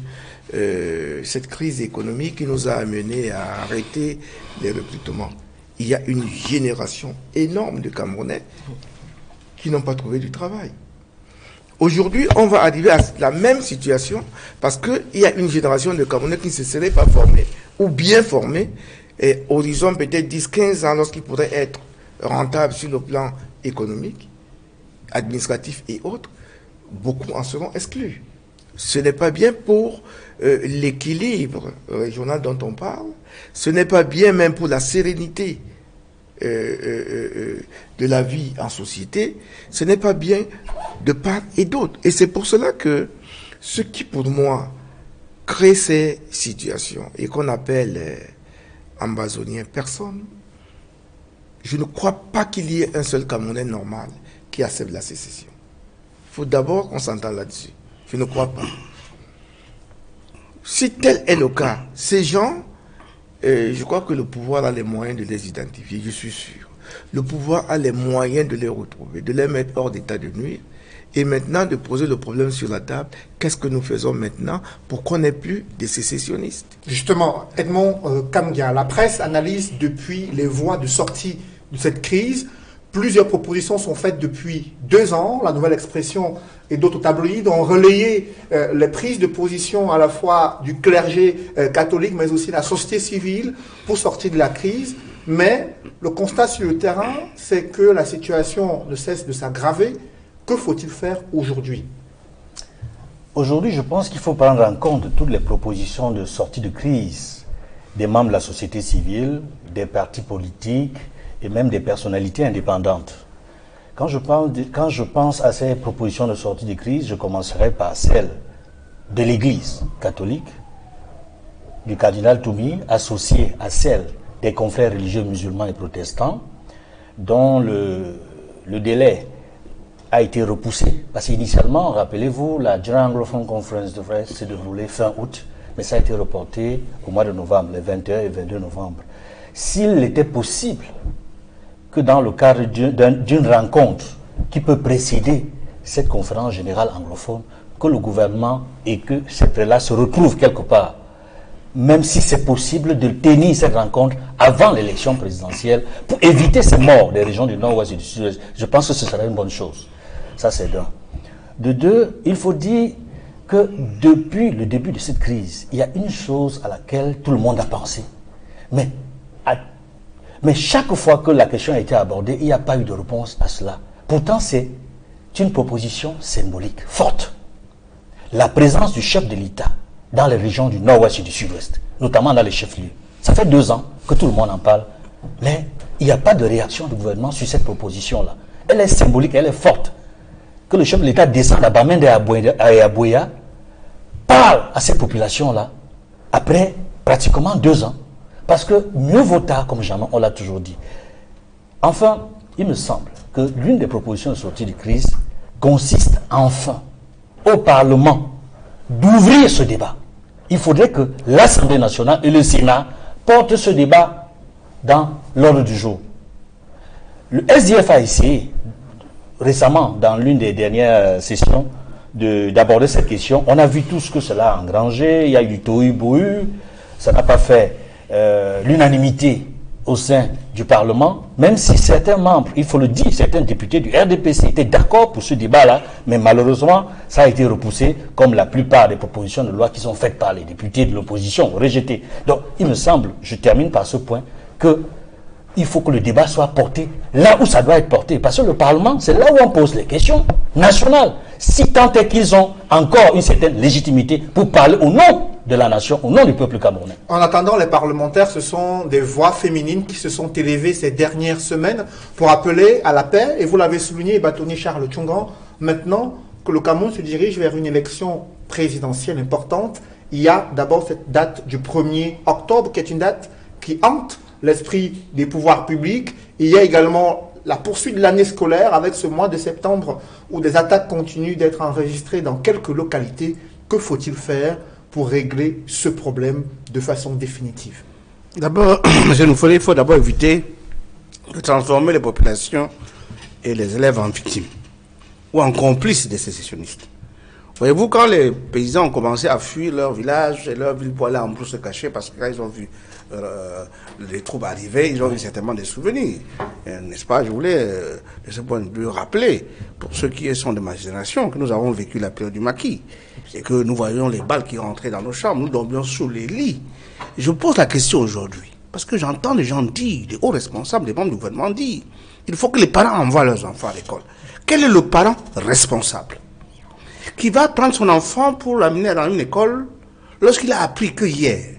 euh, cette crise économique qui nous a amené à arrêter les recrutements. Il y a une génération énorme de Camerounais qui n'ont pas trouvé du travail. Aujourd'hui, on va arriver à la même situation parce qu'il y a une génération de Camerounais qui ne se seraient pas formés ou bien formés et horizon peut-être 10-15 ans lorsqu'il pourrait être rentable sur le plan économique, administratif et autres, beaucoup en seront exclus. Ce n'est pas bien pour euh, l'équilibre régional dont on parle, ce n'est pas bien même pour la sérénité euh, euh, de la vie en société, ce n'est pas bien de part et d'autre. Et c'est pour cela que ce qui pour moi crée ces situations et qu'on appelle ambazonien, personne. Je ne crois pas qu'il y ait un seul Camerounais normal qui accepte la sécession. Il faut d'abord qu'on s'entende là-dessus. Je ne crois pas. Si tel est le cas, ces gens, euh, je crois que le pouvoir a les moyens de les identifier, je suis sûr. Le pouvoir a les moyens de les retrouver, de les mettre hors d'état de nuire et maintenant de poser le problème sur la table. Qu'est-ce que nous faisons maintenant pour qu'on n'ait plus de sécessionnistes? Justement, Edmond euh, la presse analyse depuis les voies de sortie de cette crise. Plusieurs propositions sont faites depuis deux ans. La nouvelle expression et d'autres tabloïds ont relayé euh, les prises de position à la fois du clergé euh, catholique, mais aussi de la société civile pour sortir de la crise. Mais le constat sur le terrain, c'est que la situation ne cesse de s'aggraver que faut-il faire aujourd'hui Aujourd'hui, je pense qu'il faut prendre en compte toutes les propositions de sortie de crise des membres de la société civile, des partis politiques et même des personnalités indépendantes. Quand je, pense à ces propositions de sortie de crise, je commencerai par celle de l'Église catholique, du cardinal Toumi, associée à celle des confrères religieux musulmans et protestants, dont le délai a été repoussé. Parce qu'initialement, rappelez-vous, la General Anglophone Conference devrait se dérouler fin août, mais ça a été reporté au mois de novembre, les 21 et 22 novembre. S'il était possible que dans le cadre d'une rencontre qui peut précéder cette conférence générale anglophone, que le gouvernement et que ces prélats se retrouvent quelque part, même si c'est possible de tenir cette rencontre avant l'élection présidentielle pour éviter ces morts des régions du nord-ouest et du sud-ouest, je pense que ce serait une bonne chose. Ça, c'est d'un. De deux, il faut dire que depuis le début de cette crise, il y a une chose à laquelle tout le monde a pensé. Mais, chaque fois que la question a été abordée, il n'y a pas eu de réponse à cela. Pourtant, c'est une proposition symbolique forte. La présence du chef de l'État dans les régions du nord-ouest et du sud-ouest, notamment dans les chefs-lieux. Ça fait deux ans que tout le monde en parle, mais il n'y a pas de réaction du gouvernement sur cette proposition-là. Elle est symbolique, elle est forte que le chef de l'État descende à Bamende et à Boya, parle à ces populations-là, après pratiquement deux ans. Parce que mieux vaut tard, comme jamais on l'a toujours dit. Enfin, il me semble que l'une des propositions de sortie de crise consiste enfin au Parlement d'ouvrir ce débat. Il faudrait que l'Assemblée nationale et le Sénat portent ce débat dans l'ordre du jour. Le SDF a essayé récemment, dans l'une des dernières sessions, d'aborder cette question. On a vu tout ce que cela a engrangé. Il y a eu du tohu bohu. Ça n'a pas fait euh, l'unanimité au sein du Parlement, même si certains membres, il faut le dire, certains députés du RDPC étaient d'accord pour ce débat-là, mais malheureusement, ça a été repoussé comme la plupart des propositions de loi qui sont faites par les députés de l'opposition, rejetées. Donc, il me semble, je termine par ce point, que il faut que le débat soit porté là où ça doit être porté. Parce que le Parlement, c'est là où on pose les questions nationales. Si tant est qu'ils ont encore une certaine légitimité pour parler au nom de la nation, au nom du peuple camerounais. En attendant, les parlementaires, ce sont des voix féminines qui se sont élevées ces dernières semaines pour appeler à la paix. Et vous l'avez souligné, bâtonnier Charles Tchongan, maintenant que le Cameroun se dirige vers une élection présidentielle importante, il y a d'abord cette date du 1er octobre, qui est une date qui hante l'esprit des pouvoirs publics. Il y a également la poursuite de l'année scolaire avec ce mois de septembre où des attaques continuent d'être enregistrées dans quelques localités. Que faut-il faire pour régler ce problème de façon définitive? D'abord, *clears throat* M. il faut d'abord éviter de transformer les populations et les élèves en victimes ou en complices des sécessionnistes. Voyez-vous, quand les paysans ont commencé à fuir leur village et leur ville pour aller en plus se cacher parce qu'ils ont vu euh, les troupes arriver, ils ont eu certainement des souvenirs. N'est-ce pas Je voulais, euh, de ce point de vue, rappeler, pour ceux qui sont de ma génération, que nous avons vécu la période du maquis et que nous voyions les balles qui rentraient dans nos chambres, nous dormions sous les lits. Je pose la question aujourd'hui, parce que j'entends les gens dire, les hauts responsables, les membres du gouvernement dire, il faut que les parents envoient leurs enfants à l'école. Quel est le parent responsable qui va prendre son enfant pour l'amener dans une école lorsqu'il a appris que hier,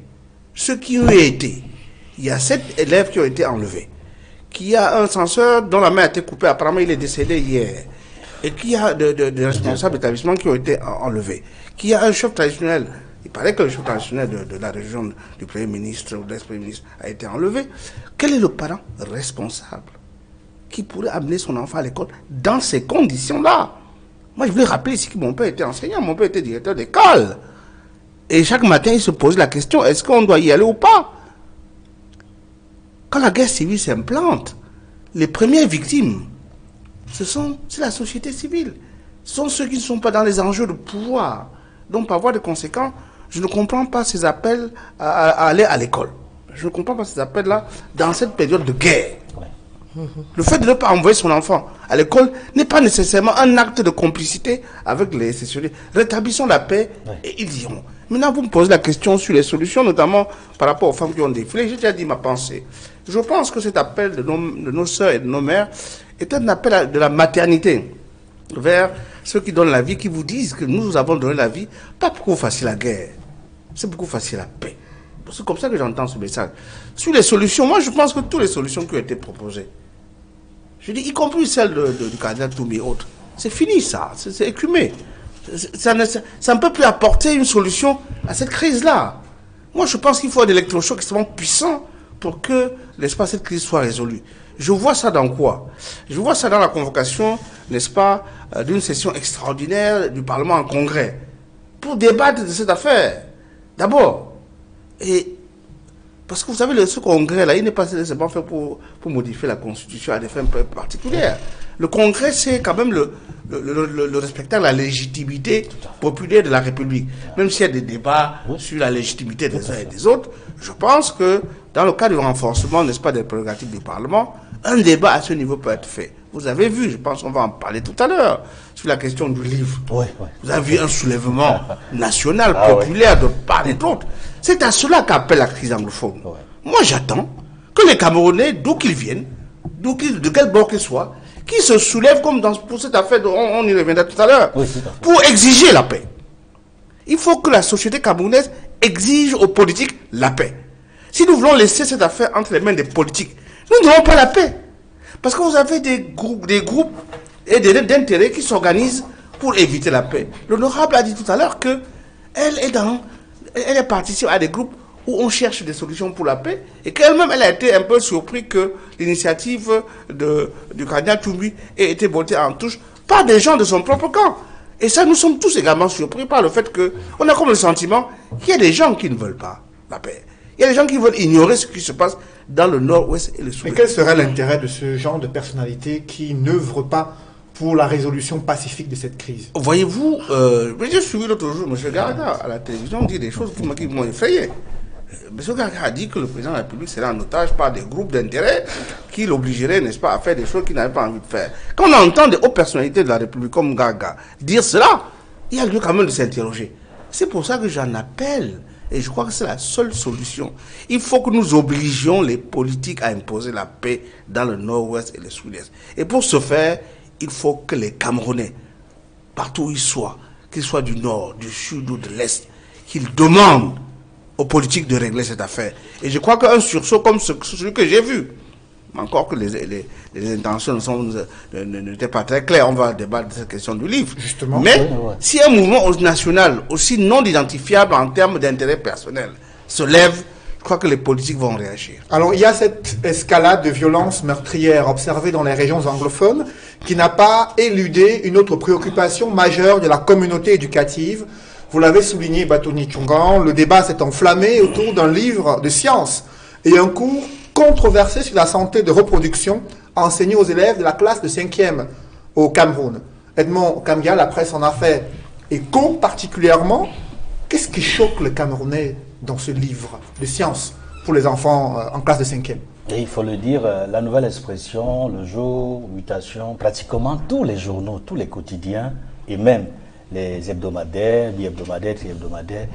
ceux qui ont été, il y a sept élèves qui ont été enlevés, qu'il y a un censeur dont la main a été coupée, apparemment il est décédé hier, et qu'il y a des responsables d'établissements qui ont été enlevés, qu'il y a un chef traditionnel, il paraît que le chef traditionnel de, la région du Premier ministre ou de l'ex-Premier ministre a été enlevé, quel est le parent responsable qui pourrait amener son enfant à l'école dans ces conditions-là? Moi je voulais rappeler ici que mon père était enseignant, mon père était directeur d'école. Et chaque matin, il se pose la question, est-ce qu'on doit y aller ou pas? Quand la guerre civile s'implante, les premières victimes, ce c'est la société civile. Ce sont ceux qui ne sont pas dans les enjeux de pouvoir. Donc, par voie de conséquent, je ne comprends pas ces appels à, aller à l'école. Je ne comprends pas ces appels-là dans cette période de guerre. Le fait de ne pas envoyer son enfant à l'école n'est pas nécessairement un acte de complicité avec les sécurités. Rétablissons la paix et ils diront. Maintenant, vous me posez la question sur les solutions, notamment par rapport aux femmes qui ont défilé. J'ai déjà dit ma pensée. Je pense que cet appel de nos, de soeurs et de nos mères est un appel de la maternité vers ceux qui donnent la vie, qui vous disent que nous avons donné la vie, pas pour que vous la guerre, c'est pour que vous la paix. C'est comme ça que j'entends ce message. Sur les solutions, moi je pense que toutes les solutions qui ont été proposées, y compris celle du candidat Toumi et autres, c'est fini ça, c'est écumé ça ne, ça ne peut plus apporter une solution à cette crise-là. Moi, je pense qu'il faut un électrochoc extrêmement puissant pour que, pas, cette crise soit résolue. Je vois ça dans quoi? Je vois ça dans la convocation, n'est-ce pas, euh, d'une session extraordinaire du Parlement en congrès pour débattre de cette affaire. D'abord. Et parce que vous savez, ce congrès-là, il n'est pas nécessairement fait pour, pour modifier la Constitution à des fins particulières. Le congrès, c'est quand même le, le, le, respecter la légitimité populaire de la République. Même s'il y a des débats sur la légitimité des uns et des autres, je pense que dans le cas du renforcement, n'est-ce pas, des prérogatives du Parlement, un débat à ce niveau peut être fait. Vous avez vu, je pense qu'on va en parler tout à l'heure, sur la question du livre. Vous avez vu un soulèvement national, ah populaire de part et d'autre. C'est à cela qu'appelle la crise anglophone. Moi, j'attends que les Camerounais, d'où qu'ils viennent, d'où de quel bord qu'ils soient, qui se soulèvent comme dans, pour cette affaire, on, on, y reviendra tout à l'heure, pour exiger la paix. Il faut que la société camerounaise exige aux politiques la paix. Si nous voulons laisser cette affaire entre les mains des politiques, nous n'aurons pas la paix. Parce que vous avez des groupes, des groupes et des d'intérêts qui s'organisent pour éviter la paix. L'honorable a dit tout à l'heure que elle est dans elle est partie à des groupes où on cherche des solutions pour la paix et qu'elle-même, elle a été un peu surprise que l'initiative du candidat Toumbi ait été votée en touche par des gens de son propre camp. Et ça, nous sommes tous également surpris par le fait qu'on a comme le sentiment qu'il y a des gens qui ne veulent pas la paix. Il y a des gens qui veulent ignorer ce qui se passe dans le nord-ouest et le sud. Mais quel serait l'intérêt de ce genre de personnalité qui n'œuvre pas pour la résolution pacifique de cette crise? Voyez-vous, euh, j'ai suivi l'autre jour M. Garda à la télévision dire des choses qui m'ont effrayé. M. Gaga a dit que le président de la République serait en otage par des groupes d'intérêt qui l'obligeraient, n'est-ce pas, à faire des choses qu'il n'avait pas envie de faire. Quand on entend des hautes personnalités de la République comme Gaga dire cela, il y a lieu quand même de s'interroger. C'est pour ça que j'en appelle. Et je crois que c'est la seule solution. Il faut que nous obligions les politiques à imposer la paix dans le nord-ouest et le sud-est. Et pour ce faire, il faut que les Camerounais, partout où ils soient, qu'ils soient du nord, du sud ou de l'est, qu'ils demandent aux politiques de régler cette affaire. Et je crois qu'un sursaut comme ce, celui que j'ai vu, encore que les, les, les intentions n'étaient pas très claires, on va débattre de cette question du livre. Justement. Mais Oui, oui. si un mouvement national aussi non identifiable en termes d'intérêt personnel se lève, je crois que les politiques vont réagir. Alors, il y a cette escalade de violences meurtrières observée dans les régions anglophones qui n'a pas éludé une autre préoccupation majeure de la communauté éducative. Vous l'avez souligné, Batoni Chungan, le débat s'est enflammé autour d'un livre de sciences et un cours controversé sur la santé de reproduction enseigné aux élèves de la classe de 5e au Cameroun. Edmond Kamgia, la presse en a fait écho particulièrement. Qu'est-ce qui choque le Camerounais dans ce livre de sciences pour les enfants euh, en classe de 5e Et il faut le dire, euh, la nouvelle expression, le jour, mutation, pratiquement tous les journaux, tous les quotidiens et même les hebdomadaires, bi-hebdomadaires, tri-hebdomadaires,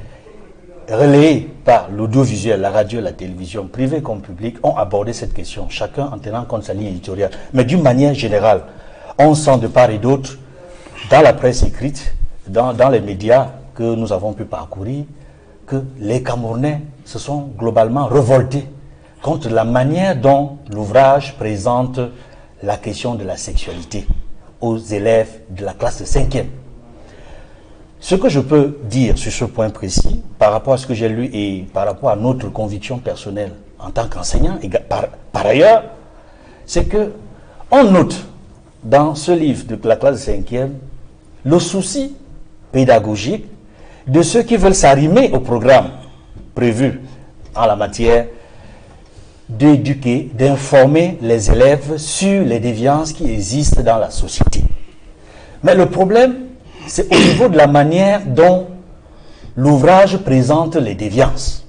relayés par l'audiovisuel, la radio, la télévision, privée comme publique, ont abordé cette question, chacun en tenant compte sa ligne éditoriale. Mais d'une manière générale, on sent de part et d'autre, dans la presse écrite, dans, dans les médias que nous avons pu parcourir, que les Camerounais se sont globalement révoltés contre la manière dont l'ouvrage présente la question de la sexualité aux élèves de la classe de 5e. Ce que je peux dire sur ce point précis, par rapport à ce que j'ai lu et par rapport à notre conviction personnelle en tant qu'enseignant, par, ailleurs, c'est que on note dans ce livre de la classe de 5e le souci pédagogique de ceux qui veulent s'arrimer au programme prévu en la matière d'éduquer, d'informer les élèves sur les déviances qui existent dans la société. Mais le problème, c'est au niveau de la manière dont l'ouvrage présente les déviances.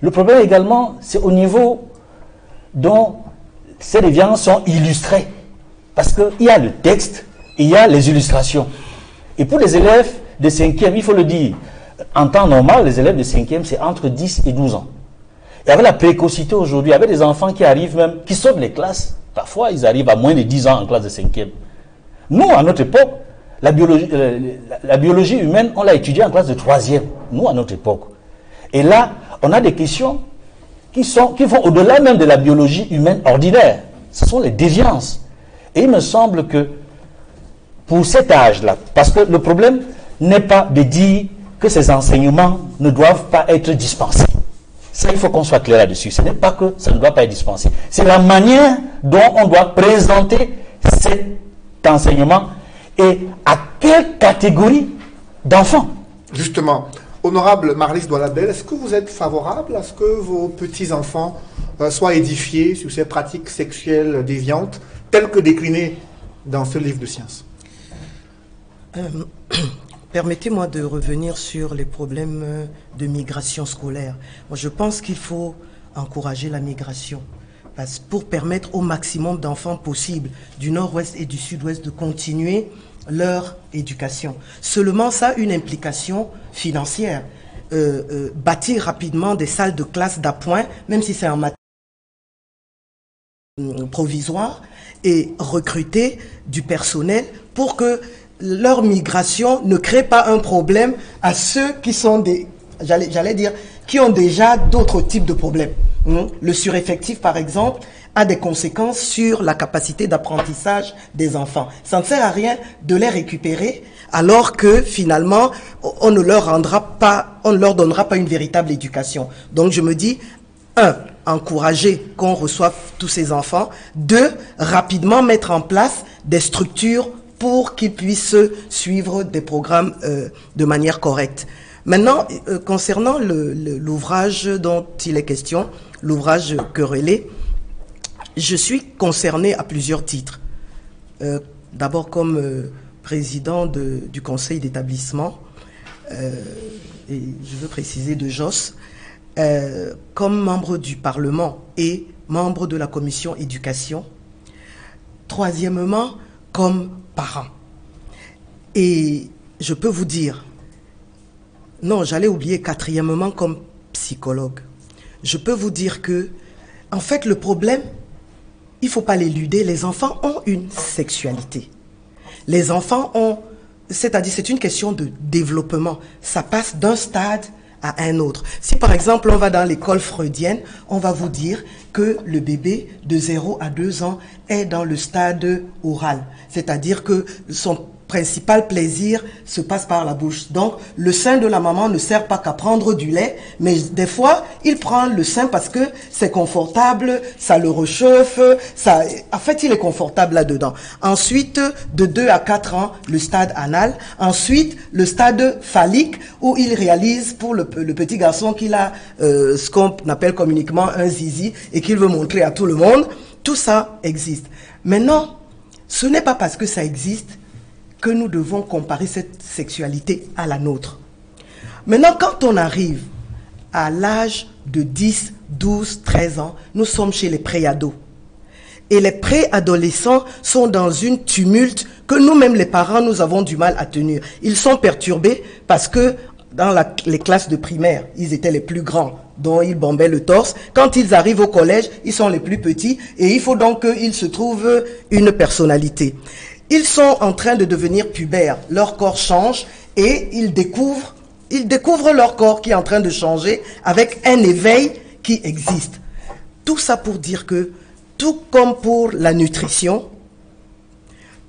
Le problème également, c'est au niveau dont ces déviances sont illustrées. Parce qu'il y a le texte il y a les illustrations. Et pour les élèves de 5e, il faut le dire, en temps normal, les élèves de 5e, c'est entre 10 et 12 ans. Et avec la précocité aujourd'hui, avec des enfants qui arrivent même, qui sortent les classes, parfois ils arrivent à moins de 10 ans en classe de 5e. Nous, à notre époque, la biologie, euh, la, biologie humaine, on l'a étudiée en classe de 3e, nous, à notre époque. Et là, on a des questions qui, sont, qui vont au-delà même de la biologie humaine ordinaire. Ce sont les déviances. Et il me semble que pour cet âge-là, parce que le problème n'est pas de dire que ces enseignements ne doivent pas être dispensés. Ça, il faut qu'on soit clair là-dessus. Ce n'est pas que ça ne doit pas être dispensé. C'est la manière dont on doit présenter cet enseignement et à quelle catégorie d'enfants. Justement, honorable Marlise Doualabel, est-ce que vous êtes favorable à ce que vos petits-enfants euh, soient édifiés sur ces pratiques sexuelles déviantes telles que déclinées dans ce livre de sciences? Euh, *coughs* Permettez-moi de revenir sur les problèmes euh, de migration scolaire. Moi, je pense qu'il faut encourager la migration parce, pour permettre au maximum d'enfants possibles du nord-ouest et du sud-ouest de continuer leur éducation. Seulement, ça a une implication financière. Euh, euh, bâtir rapidement des salles de classe d'appoint, même si c'est en matière provisoire, et recruter du personnel pour que leur migration ne crée pas un problème à ceux qui sont des, j'allais, dire, qui ont déjà d'autres types de problèmes. Hein. Le sureffectif, par exemple, a des conséquences sur la capacité d'apprentissage des enfants. Ça ne sert à rien de les récupérer alors que finalement, on ne leur rendra pas, on ne leur donnera pas une véritable éducation. Donc je me dis, un, encourager qu'on reçoive tous ces enfants. Deux, rapidement mettre en place des structures pour qu'ils puissent suivre des programmes euh, de manière correcte. Maintenant, euh, concernant l'ouvrage dont il est question, l'ouvrage querellé, je suis concerné à plusieurs titres. Euh, D'abord comme euh, président de- du conseil d'établissement, euh, et je veux préciser de euh, comme membre du Parlement et membre de la commission éducation. Troisièmement, comme parent. Et je peux vous dire, non, j'allais oublier quatrièmement comme psychologue. Je peux vous dire que, en fait, le problème, il faut pas l'éluder. Les enfants ont une sexualité. Les enfants ont, c'est-à-dire, c'est une question de développement. Ça passe d'un stade à un autre. Si par exemple on va dans l'école freudienne, on va vous dire que le bébé de 0 à 2 ans est dans le stade oral, c'est-à-dire que son principal plaisir se passe par la bouche. Donc, le sein de la maman ne sert pas qu'à prendre du lait, mais des fois, il prend le sein parce que c'est confortable, ça le rechauffe, ça, en fait, il est confortable là-dedans. Ensuite, de 2 à 4 ans, le stade anal. Ensuite, le stade phallique, où il réalise pour le, le petit garçon qu'il a euh, ce qu'on appelle communiquement un zizi et qu'il veut montrer à tout le monde. Tout ça existe. Maintenant, ce n'est pas parce que ça existe que nous devons comparer cette sexualité à la nôtre. Maintenant, quand on arrive à l'âge de 10, 12, 13 ans, nous sommes chez les préados. Et les préadolescents sont dans une tumulte que nous-mêmes, les parents, nous avons du mal à tenir. Ils sont perturbés parce que dans les classes de primaire, ils étaient les plus grands, dont ils bombaient le torse. Quand ils arrivent au collège, ils sont les plus petits et il faut donc qu'ils se trouvent une personnalité. Ils sont en train de devenir pubères, leur corps change et ils découvrent, ils découvrent leur corps qui est en train de changer avec un éveil qui existe. Tout ça pour dire que, tout comme pour la nutrition,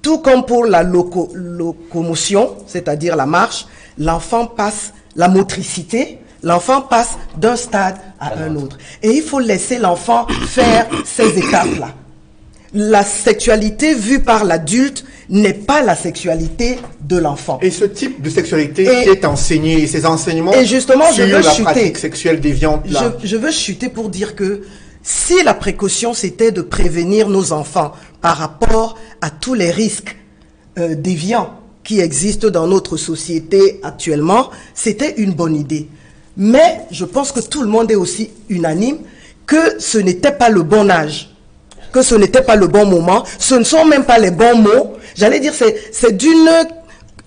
tout comme pour la loco- locomotion, c'est-à-dire la marche, l'enfant passe la motricité, l'enfant passe d'un stade à un autre. Et il faut laisser l'enfant faire ces étapes-là. La sexualité vue par l'adulte n'est pas la sexualité de l'enfant. Et ce type de sexualité Et- qui est enseigné, ces enseignements Et justement, je veux la chuter. pratique sexuelle déviante là. Je, je veux chuter pour dire que si la précaution c'était de prévenir nos enfants par rapport à tous les risques euh, déviants qui existent dans notre société actuellement, c'était une bonne idée. Mais je pense que tout le monde est aussi unanime que ce n'était pas le bon âge, que ce n'était pas le bon moment, ce ne sont même pas les bons mots. J'allais dire, c'est c'est d'une...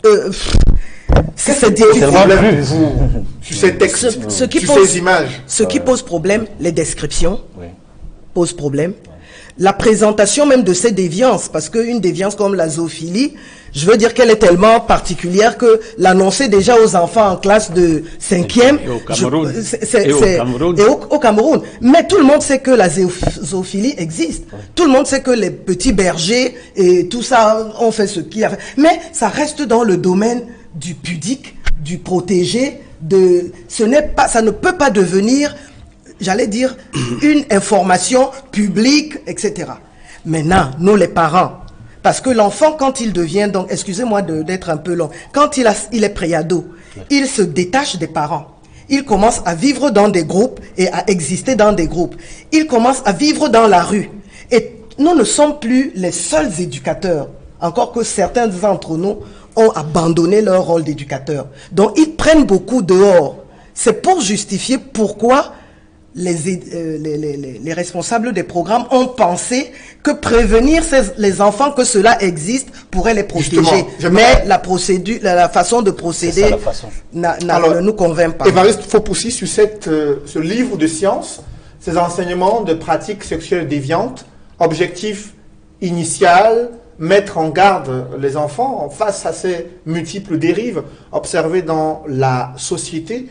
euh, c'est difficile. problème pour vous sur ces textes, Ce- ce qui sur pose- ces images Ce qui pose problème, les descriptions Oui. posent problème. La présentation même de ces déviances, parce qu'une déviance comme la zoophilie, je veux dire qu'elle est tellement particulière que l'annoncer déjà aux enfants en classe de cinquième, Et au je- Cameroun. Et au Cameroun. et au, au Cameroun. Mais tout le monde sait que la zoophilie existe. Tout le monde sait que les petits bergers et tout ça ont fait ce qu'il a fait. Mais ça reste dans le domaine du pudique, du protégé, de, ce n'est pas, ça ne peut pas devenir, j'allais dire, *clears throat* une information publique, etc. Maintenant, nous les parents, parce que l'enfant, quand il devient, donc, excusez-moi d'être un peu long, quand il, a, il est préado, il se détache des parents. Il commence à vivre dans des groupes et à exister dans des groupes. Il commence à vivre dans la rue. Et nous ne sommes plus les seuls éducateurs, encore que certains d'entre nous ont abandonné leur rôle d'éducateur. Donc ils prennent beaucoup dehors. C'est pour justifier pourquoi les, euh, les, les- les- les responsables des programmes ont pensé que prévenir ces- les enfants que cela existe pourrait les protéger. Mais la procédure, la, la façon de procéder C'est ça, la façon. n'a- n'a- Alors, ne nous convainc pas. Évariste Faupoussi, sur cette, euh, ce livre de science, ces enseignements de pratiques sexuelles déviantes, objectif initial, mettre en garde les enfants face à ces multiples dérives observées dans la société.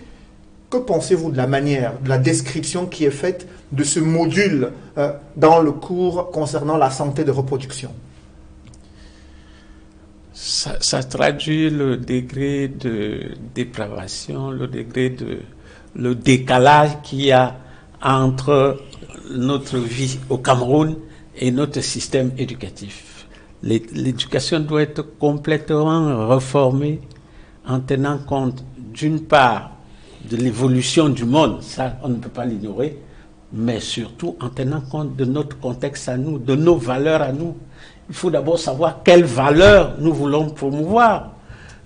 Que pensez-vous de la manière, de la description qui est faite de ce module euh, dans le cours concernant la santé de reproduction? Ça, ça traduit le degré de dépravation, le degré de le décalage qu'il y a entre notre vie au Cameroun et notre système éducatif. L'é- L'éducation doit être complètement reformée en tenant compte d'une part de l'évolution du monde, ça on ne peut pas l'ignorer, mais surtout en tenant compte de notre contexte à nous, de nos valeurs à nous. Il faut d'abord savoir quelles valeurs nous voulons promouvoir.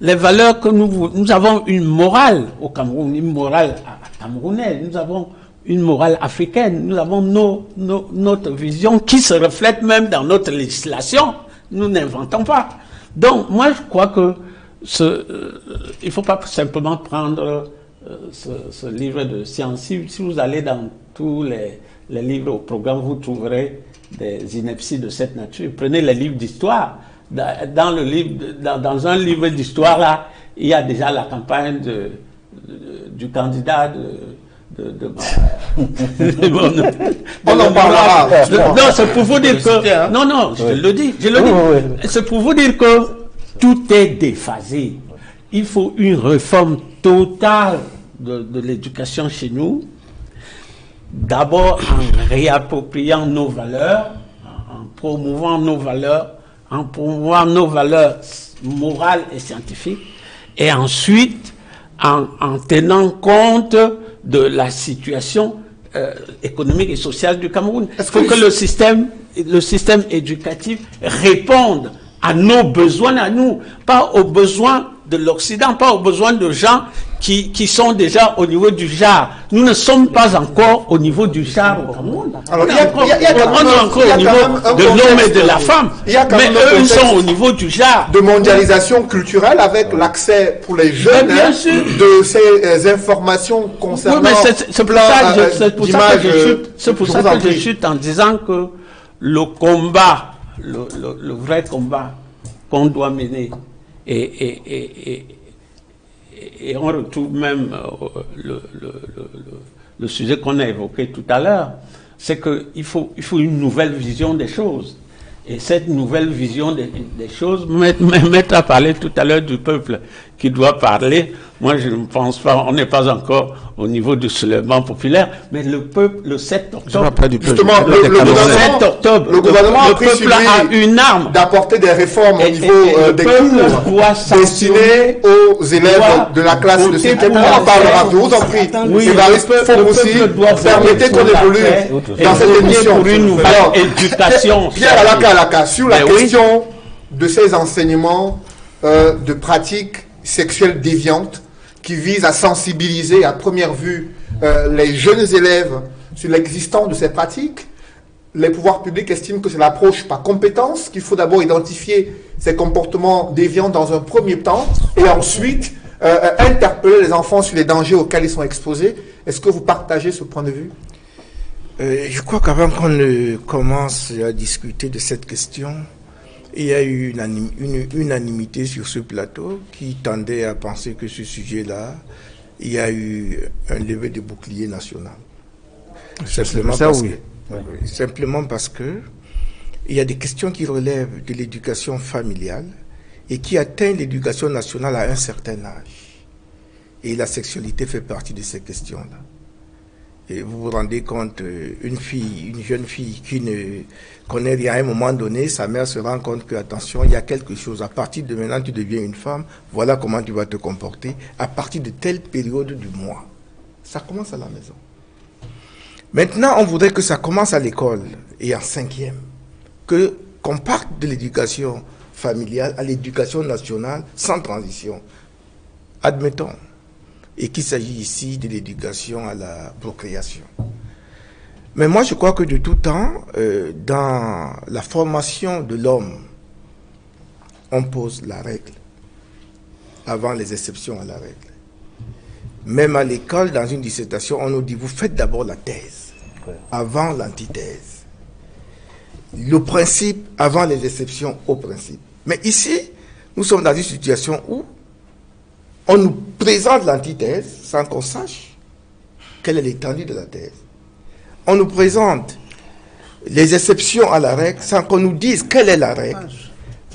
les valeurs que nous, nous avons une morale au Cameroun, une morale camerounaise, nous avons une morale africaine, nous avons nos, notre vision qui se reflète même dans notre législation. Nous n'inventons pas. Donc, moi, je crois que euh, il ne faut pas simplement prendre euh, ce, livre de science. Si, vous allez dans tous les, les, livres au programme, vous trouverez des inepties de cette nature. Prenez les livres d'histoire dans, le livre, dans, un livre d'histoire, là, il y a déjà la campagne de, du candidat de, de, *laughs* On en parlera. Non, c'est pour vous dire que. Hein. Non, non, je le dis. Je le dis. C'est pour vous dire que tout est déphasé. Il faut une réforme totale de, de l'éducation chez nous. D'abord en réappropriant nos valeurs, en promouvant nos valeurs en promouvoir nos valeurs morales et scientifiques, et ensuite en, tenant compte de la situation euh, économique et sociale du Cameroun. Il faut que, le système, le système éducatif réponde à nos besoins, à nous, pas aux besoins de l'Occident, pas aux besoins de gens qui, qui sont déjà au niveau du JAR. Nous ne sommes pas encore au niveau du JAR au Cameroun. Alors, il y a, encore, y a, on est encore au niveau de l'homme et de la femme. mais eux, ils sont au niveau du JAR. De mondialisation culturelle avec l'accès pour les jeunes hein, de ces euh, informations concernant. Oui, mais c'est pour, ça, que pour ça que je chute, c'est pour ça que je chute en disant que le combat, le, le, le vrai combat qu'on doit mener et, on retrouve même euh, le, sujet qu'on a évoqué tout à l'heure, c'est qu'il faut, une nouvelle vision des choses. Et cette nouvelle vision des, des choses, mettre à parler tout à l'heure du peuple qui doit parler, moi je ne pense pas, on n'est pas encore au niveau du soulèvement populaire, mais le peuple, le 7 octobre, justement, le, le, gouvernement, 7 octobre, le gouvernement a, peuple a une arme. d'apporter des réformes au niveau euh, des cours destinés aux élèves de la classe de 5 On en parlera, je vous en prie. Oui, faut aussi. permettez qu'on évolue dans cette émission. Pour une nouvelle éducation. *laughs* Pierre Alaka Alaka, sur la question de ces enseignements euh, de pratiques sexuelles déviantes, qui vise à sensibiliser à première vue euh, les jeunes élèves sur l'existence de ces pratiques. Les pouvoirs publics estiment que c'est l'approche par compétence, qu'il faut d'abord identifier ces comportements déviants dans un premier temps et ensuite euh, interpeller les enfants sur les dangers auxquels ils sont exposés. Est-ce que vous partagez ce point de vue? Euh, Je crois qu'avant qu'on commence à discuter de cette question, il y a eu une, unanimité sur ce plateau qui tendait à penser que ce sujet-là, il y a eu un lever de bouclier national. Simplement, parce Que, simplement parce que il y a des questions qui relèvent de l'éducation familiale et qui atteignent l'éducation nationale à un certain âge. Et la sexualité fait partie de ces questions-là. Et vous vous rendez compte, euh, une fille, une jeune fille qui ne connaît rien à un moment donné, sa mère se rend compte que, attention, il y a quelque chose. À partir de maintenant, tu deviens une femme, voilà comment tu vas te comporter à partir de telle période du mois. Ça commence à la maison. Maintenant, on voudrait que ça commence à l'école et en cinquième. Que, qu'on parte de l'éducation familiale à l'éducation nationale sans transition. Admettons et qu'il s'agit ici de l'éducation à la procréation. Mais moi, je crois que de tout temps, euh, dans la formation de l'homme, on pose la règle avant les exceptions à la règle. Même à l'école, dans une dissertation, on nous dit, vous faites d'abord la thèse, avant l'antithèse. Le principe avant les exceptions au principe. Mais ici, nous sommes dans une situation où on nous présente l'antithèse sans qu'on sache quelle est l'étendue de la thèse. On nous présente les exceptions à la règle sans qu'on nous dise quelle est la règle.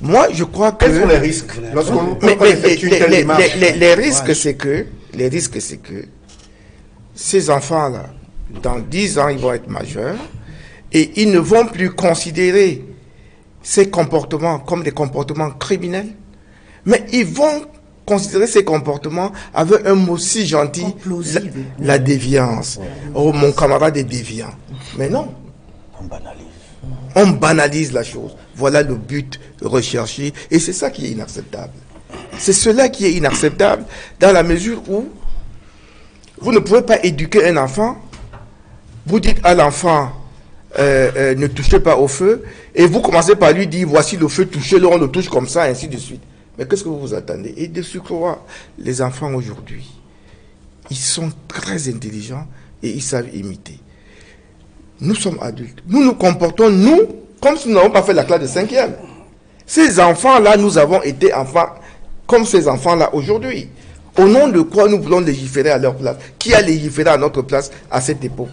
Moi, je crois que... Quels sont les risques lorsqu'on les, les, risques, c'est que, les risques, c'est que ces enfants-là, dans 10 ans, ils vont être majeurs et ils ne vont plus considérer ces comportements comme des comportements criminels, mais ils vont considérer ces comportements avec un mot si gentil, la, déviance. Oh, mon camarade est déviant. Mais non. On banalise. On banalise la chose. Voilà le but recherché. Et c'est ça qui est inacceptable. C'est cela qui est inacceptable dans la mesure où vous ne pouvez pas éduquer un enfant. Vous dites à l'enfant, euh, euh, ne touchez pas au feu, et vous commencez par lui dire, voici le feu, touchez-le, on le touche comme ça, ainsi de suite. Mais qu'est-ce que vous vous attendez? Et de surcroît, les enfants aujourd'hui, ils sont très intelligents et ils savent imiter. Nous sommes adultes. Nous nous comportons, nous, comme si nous n'avons pas fait la classe de cinquième. Ces enfants-là, nous avons été enfants comme ces enfants-là aujourd'hui. Au nom de quoi nous voulons légiférer à leur place? Qui a légiféré à notre place à cette époque?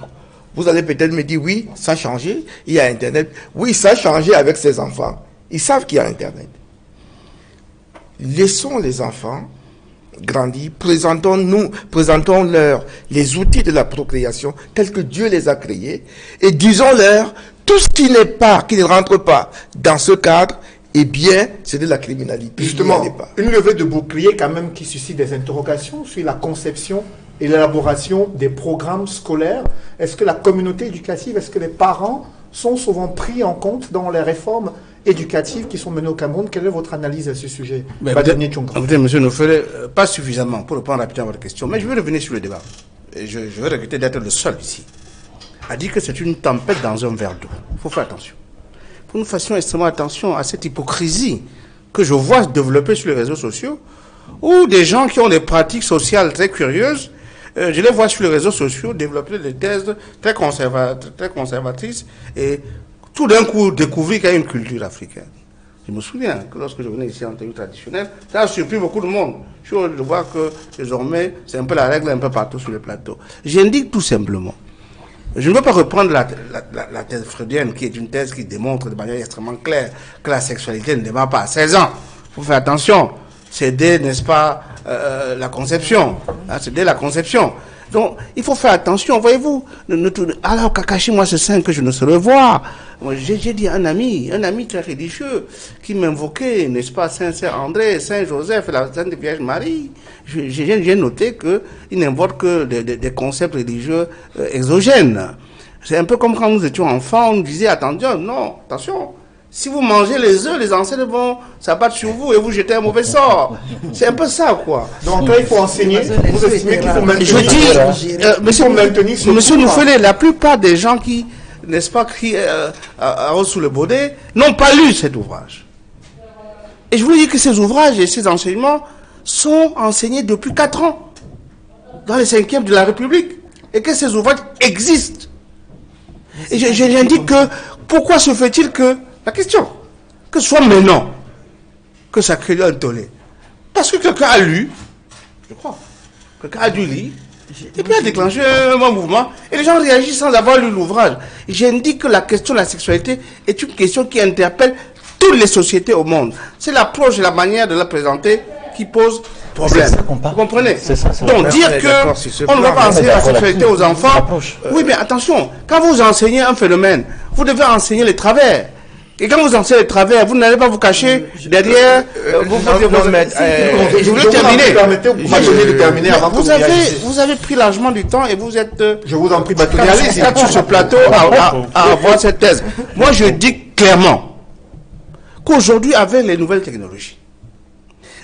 Vous allez peut-être me dire, oui, ça a changé, il y a Internet. Oui, ça a changé avec ces enfants. Ils savent qu'il y a Internet. Laissons les enfants grandir, présentons-nous, présentons-leur les outils de la procréation tels que Dieu les a créés et disons-leur tout ce qui n'est pas, qui ne rentre pas dans ce cadre, eh bien, c'est de la criminalité. Justement, une levée de bouclier quand même qui suscite des interrogations sur la conception et l'élaboration des programmes scolaires. Est-ce que la communauté éducative, est-ce que les parents sont souvent pris en compte dans les réformes éducatives qui sont menées au Cameroun Quelle est votre analyse à ce sujet Écoutez, monsieur Nofele, euh, pas suffisamment pour répondre rapidement à votre question, mais je vais revenir sur le débat. Et je, je vais regretter d'être le seul ici à dire que c'est une tempête dans un verre d'eau. Il faut faire attention que nous fassions extrêmement attention à cette hypocrisie que je vois se développer sur les réseaux sociaux, où des gens qui ont des pratiques sociales très curieuses, euh, je les vois sur les réseaux sociaux développer des thèses très, conservatrices et tout d'un coup découvrir qu'il y a une culture africaine. Je me souviens que lorsque je venais ici en tenue traditionnelle, ça a surpris beaucoup de monde. Je vois que désormais, c'est un peu la règle un peu partout sur les plateaux. J'indique tout simplement je ne veux pas reprendre la, thèse freudienne, qui est une thèse qui démontre de manière extrêmement claire que la sexualité ne démarre pas à 16 ans. Il faut faire attention. C'est dès, n'est-ce pas, euh, la conception. Hein, c'est dès la conception. Donc, il faut faire attention, voyez-vous. Alors, Kakashi, moi, c'est saint que je ne saurais voir. J'ai dit à un ami, un ami très religieux, qui m'invoquait, n'est-ce pas, Saint Saint André, Saint Joseph, la Sainte Vierge Marie. J'ai noté qu'il n'invoque que des, concepts religieux euh, exogènes. C'est un peu comme quand nous étions enfants, on nous disait, attention, non, attention, si vous mangez les œufs, les ancêtres vont s'abattre sur vous et vous jeter un mauvais sort. C'est un peu ça, quoi. Donc là, il faut enseigner. Vous estimez qu'il faut maintenir. Je dis, euh, monsieur, monsieur Noufele, la plupart des gens qui, n'est-ce pas, crient euh, sous le baudet, n'ont pas lu cet ouvrage. Et je vous dis que ces ouvrages et ces enseignements sont enseignés depuis 4 ans dans les cinquièmes de la République et que ces ouvrages existent. Et j'indique que pourquoi se fait-il que la question, que ce soit maintenant que ça crée un tollé, parce que quelqu'un a lu, je crois, quelqu'un a dû lire, et puis a déclenché un mouvement, et les gens réagissent sans avoir lu l'ouvrage. J'indique que la question de la sexualité est une question qui interpelle toutes les sociétés au monde. C'est l'approche et la manière de la présenter qui pose problème. Vous comprenez Donc dire que on ne va pas enseigner la sexualité aux enfants. Oui, mais attention, quand vous enseignez un phénomène, vous devez enseigner les travers. Et quand vous enseignez les travers, vous n'allez pas vous cacher derrière. Euh, vous, je voulais terminer. Vous avez, vous avez pris largement du temps et vous êtes. Euh, je vous en prie, allez sur ce plateau à, à avoir cette thèse. Moi, je dis clairement qu'aujourd'hui, avec les nouvelles technologies,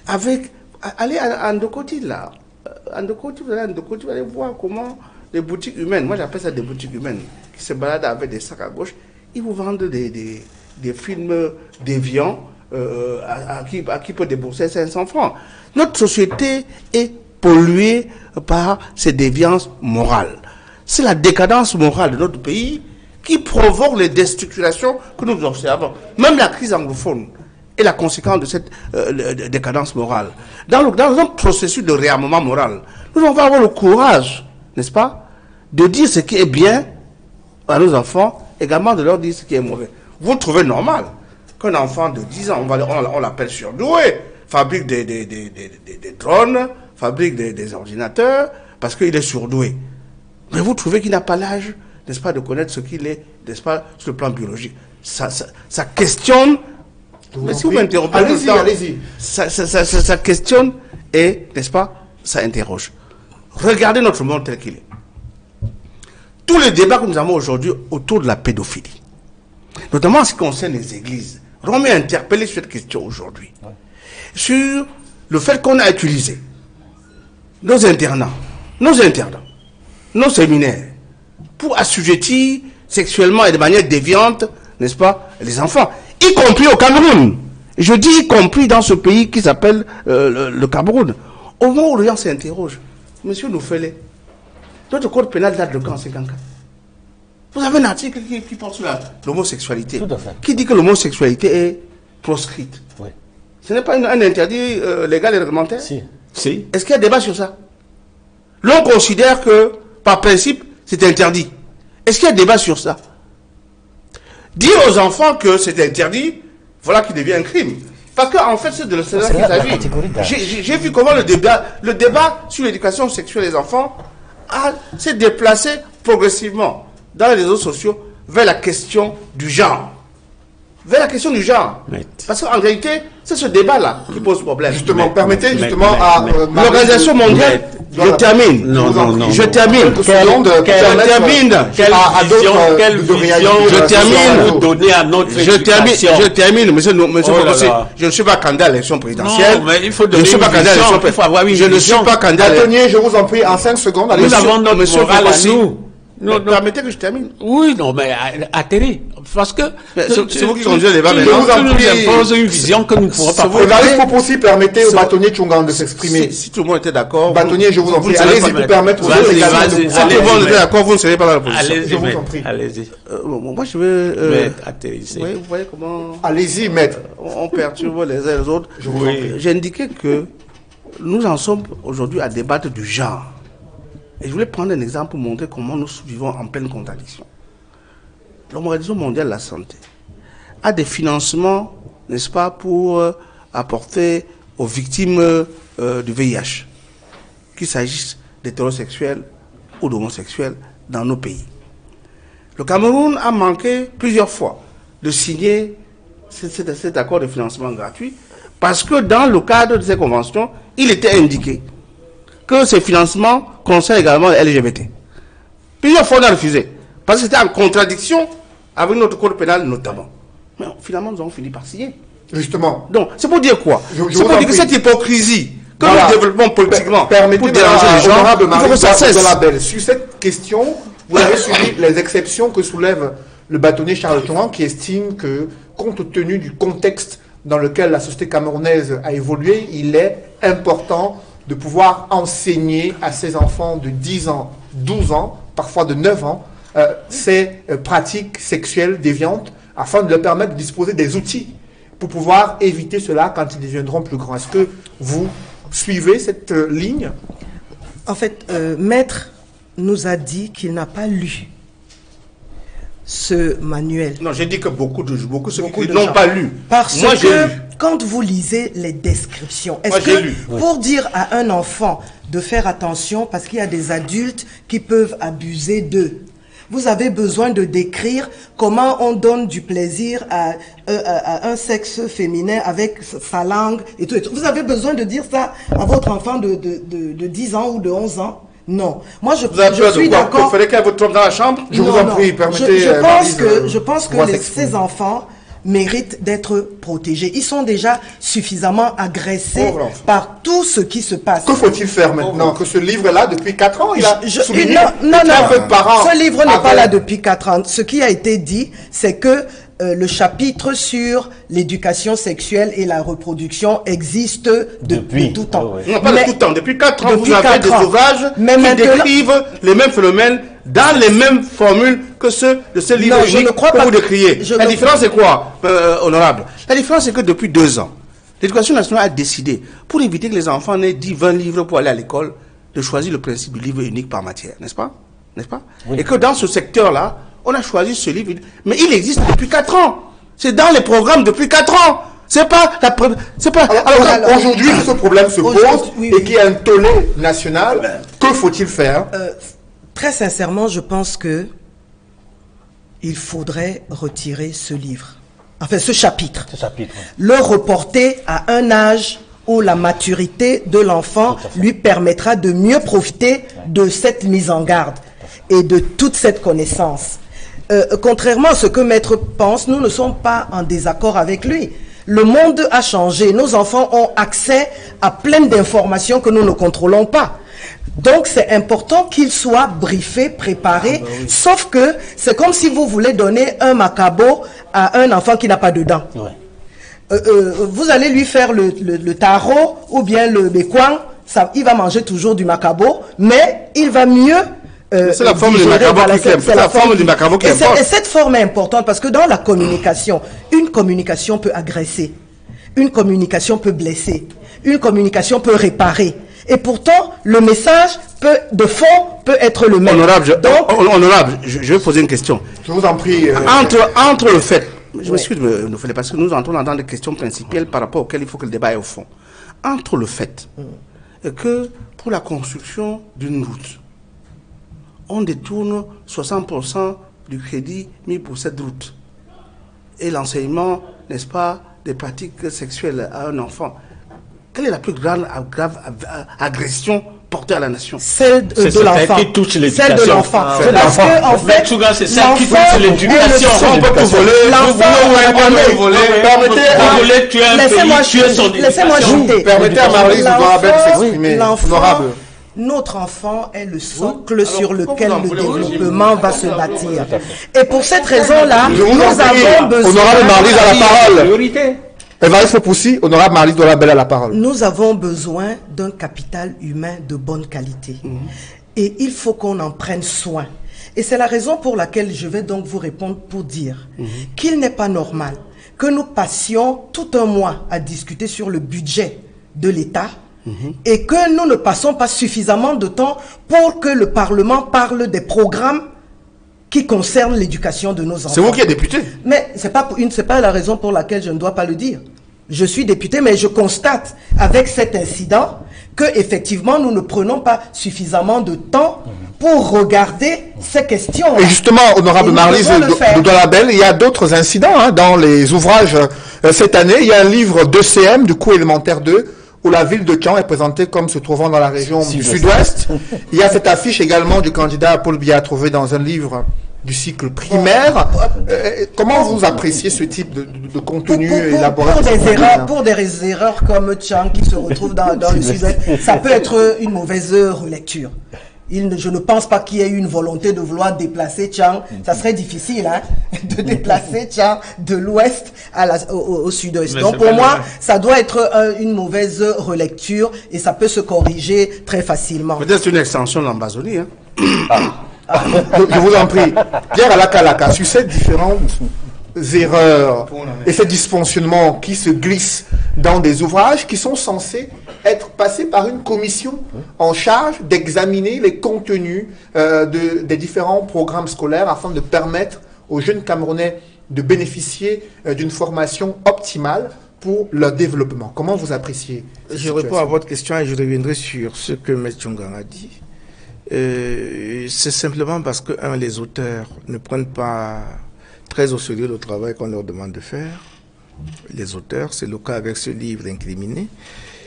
avec allez à Andokoti là, euh, Andokoti, vous allez à Andokoti, vous allez voir comment les boutiques humaines, moi j'appelle ça des boutiques humaines, qui se baladent avec des sacs à gauche, ils vous vendent des, des, des films déviants euh, à, qui, peut débourser 500 francs. Notre société est polluée par ces déviances morales. C'est la décadence morale de notre pays qui provoque les destructurations que nous observons. Même la crise anglophone est la conséquence de cette euh, décadence morale. Dans, le, un processus de réarmement moral, nous devons avoir le courage, n'est-ce pas, de dire ce qui est bien à nos enfants, également de leur dire ce qui est mauvais. Vous trouvez normal qu'un enfant de 10 ans, on, l'appelle surdoué, fabrique des, des, drones, fabrique des, ordinateurs, parce qu'il est surdoué. Mais vous trouvez qu'il n'a pas l'âge, n'est-ce pas, de connaître ce qu'il est, n'est-ce pas, sur le plan biologique. Ça, ça, questionne. Mais si vous m'interrompez, allez-y, allez-y. Ça, ça, questionne et, n'est-ce pas, ça interroge. Regardez notre monde tel qu'il est. Tous les débats que nous avons aujourd'hui autour de la pédophilie, notamment en ce qui concerne les églises. On m'est interpellé sur cette question aujourd'hui. Sur le fait qu'on a utilisé nos internats, nos internats, nos séminaires, pour assujettir sexuellement et de manière déviante, n'est-ce pas, les enfants, y compris au Cameroun. Je dis y compris dans ce pays qui s'appelle euh, le, le Cameroun. Au moment où les gens s'interrogent, monsieur Noufele, notre code pénal date de quand 54 Vous avez un article qui, qui porte sur la- l'homosexualité, Tout à fait. qui dit que l'homosexualité est proscrite. Oui. Ce n'est pas une- un interdit euh, légal et réglementaire Si. Si. Est-ce qu'il y a débat sur ça L'on considère que, par principe, c'est interdit. Est-ce qu'il y a débat sur ça Dire aux enfants que c'est interdit, voilà qui devient un crime. Parce qu'en fait, c'est de cela qu'il s'agit. J'ai- vu comment le débat, le débat sur l'éducation sexuelle des enfants s'est déplacé progressivement dans les réseaux sociaux vers la question du genre. Vers la question du genre. Mais- Parce qu'en réalité, c'est ce débat-là qui pose problème. Justement, Mais- permettez mais- justement mais- à euh, L'Organisation mondiale, je termine. Non, non, non. Je termine. Quelle- termine. Quelle à- vision, quelle de vision je termine. donner à notre Je termine, je termine, monsieur, monsieur Oh là Bokossé. là. Je ne suis pas candidat à l'élection présidentielle. Non, mais il faut je donner ne suis pas candidat à l'élection une Je ne suis pas candidat à l'élection. Bâtonnier, je vous en prie, en 5 secondes, allez Nous avons notre monsieur morale à nous. Mais Non, non. Permettez que je termine. Oui, non, mais à- atterrez. Parce que. C'est- vous qui conduisez le débat tu- maintenant. tu Je vous en nous prie. imposes une vision que nous ne pourrons pas vous- Le prendre. Marie aussi permettez au bâtonnier Tchungan de s'exprimer. Si, tout le monde était d'accord. Bâtonnier, je vous en prie, allez-y pour permettre aux autres également Si tout le monde était d'accord, vous ne serez pas dans la position. Allez-y, Je vous en prie. Allez-y. Euh, moi, je euh, Mais atterrissez. oui, vous voyez comment. Allez-y, maître. on perturbe les uns les autres. Je vous en prie. J'ai indiqué que nous en sommes aujourd'hui à débattre du genre. Et je voulais prendre un exemple pour montrer comment nous vivons en pleine contradiction. L'Organisation mondiale de la santé a des financements, n'est-ce pas, pour euh, apporter aux victimes euh, du VIH, qu'il s'agisse d'hétérosexuels ou d'homosexuels dans nos pays. Le Cameroun a manqué plusieurs fois de signer cet, accord de financement gratuit parce que dans le cadre de ces conventions, il était indiqué que ces financements concernent également les LGBT. Plusieurs fois on a refusé parce que c'était en contradiction avec notre code pénal notamment. Mais finalement, nous avons fini par signer. Justement. Donc, c'est pour dire quoi? C'est pour dire que cette hypocrisie que Voilà. nous développons politiquement Permettez pour de déranger les gens, il faut que ça cesse. Labelle. Sur cette question, vous avez suivi *coughs* les exceptions que soulève le bâtonnier Charles Touran qui estime que, compte tenu du contexte dans lequel la société camerounaise a évolué, il est important de pouvoir enseigner à ses enfants de 10 ans, 12 ans, parfois de 9 ans, euh, ces euh, pratiques sexuelles déviantes afin de leur permettre de disposer des outils pour pouvoir éviter cela quand ils deviendront plus grands. Est-ce que vous suivez cette euh, ligne? En fait, Maître nous a dit qu'il n'a pas lu ce manuel. Non, j'ai dit que beaucoup de beaucoup, ceux Beaucoup qui n'ont pas lu. Parce Moi, que lu. quand vous lisez les descriptions, est-ce que lu. pour dire à un enfant de faire attention parce qu'il y a des adultes qui peuvent abuser d'eux, vous avez besoin de décrire comment on donne du plaisir à, euh, à un sexe féminin avec sa langue et tout, et tout. Vous avez besoin de dire ça à votre enfant de, de, de, de 10 ans ou de 11 ans Non. Moi, je, Vous avez je peur suis d'accord. Il fallait qu'elle vous trompe dans la chambre? Je vous Non, en non. prie, permettez, Je, je euh, pense Maryse, que, euh, je pense que les- ces enfants méritent d'être protégés. Ils sont déjà suffisamment agressés par tout ce qui se passe. Que faut-il faire maintenant? Que ce livre-là, depuis 4 ans, il a Je- souligné non, non, non. parents Ce livre n'est pas là depuis 4 ans. Ce qui a été dit, c'est que euh, le chapitre sur l'éducation sexuelle et la reproduction existe depuis, Depuis. tout temps. Ouais, ouais. Non, pas Mais- de tout temps. Depuis 4 ans, Depuis vous avez quatre des ans. ouvrages Mais qui décrivent les mêmes phénomènes dans les mêmes formules que ceux de ce livre Non, je unique ne crois que pas vous décriez. je La différence, c'est quoi, euh, honorable? La différence, c'est que depuis deux ans, l'éducation nationale a décidé, pour éviter que les enfants n'aient 10, 20 livres pour aller à l'école, de choisir le principe du livre unique par matière, n'est-ce pas? N'est-ce pas? Et que dans ce secteur-là, on a choisi ce livre, mais il existe depuis 4 ans. C'est dans les programmes depuis 4 ans. C'est pas la c'est pas Alors, Alors, alors, aujourd'hui, que ce problème se pose oui, et qu'il y a un tollé national, que faut-il faire? Euh, très sincèrement, je pense que il faudrait retirer ce livre. Enfin, ce chapitre. Ce chapitre. oui. le reporter à un âge où la maturité de l'enfant lui permettra de mieux profiter de cette mise en garde et de toute cette connaissance. Euh, contrairement à ce que Maître pense, nous ne sommes pas en désaccord avec lui. Le monde a changé. Nos enfants ont accès à plein d'informations que nous ne contrôlons pas. Donc c'est important qu'ils soient briefés, préparés, ah, bah sauf que c'est comme si vous voulez donner un macabo à un enfant qui n'a pas de dents. Euh, euh, vous allez lui faire le, tarot ou bien le béquan, ça, il va manger toujours du macabo, mais il va mieux euh, c'est la forme du macabo qui la, forme du macabo qui et, et cette forme est importante parce que dans la communication, une communication peut agresser, une communication peut blesser, une communication peut réparer. Et pourtant, le message peut, de fond peut être le même. Honorable, je, Donc, honorable, je, vais poser une question. Je vous en prie. Entre, entre le fait, je m'excuse, nous parce que nous entrons dans des questions principales par rapport auxquelles il faut que le débat ait au fond. Entre le fait mm. que pour la construction d'une route, on détourne 60% du crédit mis pour cette route. Et l'enseignement, n'est-ce pas, des pratiques sexuelles à un enfant. Quelle est la plus grave, grave agression portée à la nation? Celle de, l'enfant. qui touche l'éducation. Celle de l'enfant. Parce que, en fait, c'est celle qui touche l'éducation. On peut vous voler. L'enfant, permettez, laissez-moi laissez Permettez à Marie de s'exprimer. L'enfant notre enfant est le socle sur lequel le développement va se bâtir. Et pour cette raison-là, nous avons besoin... Honorable Marlise à la parole. Évariste Poussi, honorable Marlise Dolabella à la parole. Nous avons besoin d'un capital humain de bonne qualité. Mhm. Et il faut qu'on en prenne soin. Et c'est la raison pour laquelle je vais donc vous répondre pour dire mhm. qu'il n'est pas normal que nous passions tout un mois à discuter sur le budget de l'État et que nous ne passons pas suffisamment de temps pour que le Parlement parle des programmes qui concernent l'éducation de nos enfants. C'est vous qui êtes député. Mais ce n'est pas, pas la raison pour laquelle je ne dois pas le dire. Je suis député, mais je constate avec cet incident que effectivement nous ne prenons pas suffisamment de temps pour regarder ces questions. Et justement, honorable Marlise de, il y a d'autres incidents hein, dans les ouvrages. Euh, cette année, il y a un livre d'ECM, du coût élémentaire 2, où la ville de Caen est présentée comme se trouvant dans la région du sud-ouest. Il y a cette affiche également du candidat Paul Biya trouvé dans un livre du cycle primaire. Euh, comment vous appréciez ce type de, contenu élaboré pour, des erreurs, pour des erreurs comme Chang qui se retrouve dans, dans le *laughs* sud-ouest, ça peut être une mauvaise je ne pense pas qu'il y ait eu une volonté de vouloir déplacer Tchang. Ça serait difficile hein, *laughs* de déplacer Tchang de l'ouest au, sud-ouest. Donc pour moi, ça doit être une mauvaise relecture et ça peut se corriger très facilement. Peut-être une extension de l'Ambazonie. Hein. Ah. je, vous en prie. Pierre Alakalaka, sur ces différentes erreurs et ces dysfonctionnements qui se glissent dans des ouvrages qui sont censés être passés par une commission en charge d'examiner les contenus euh, de, des différents programmes scolaires afin de permettre aux jeunes Camerounais de bénéficier euh, d'une formation optimale pour leur développement. Comment vous appréciez Je réponds à votre question et je reviendrai sur ce que M. Chungang a dit. Euh, c'est simplement parce que, un, les auteurs ne prennent pas très au sérieux le travail qu'on leur demande de faire. Les auteurs, c'est le cas avec ce livre incriminé.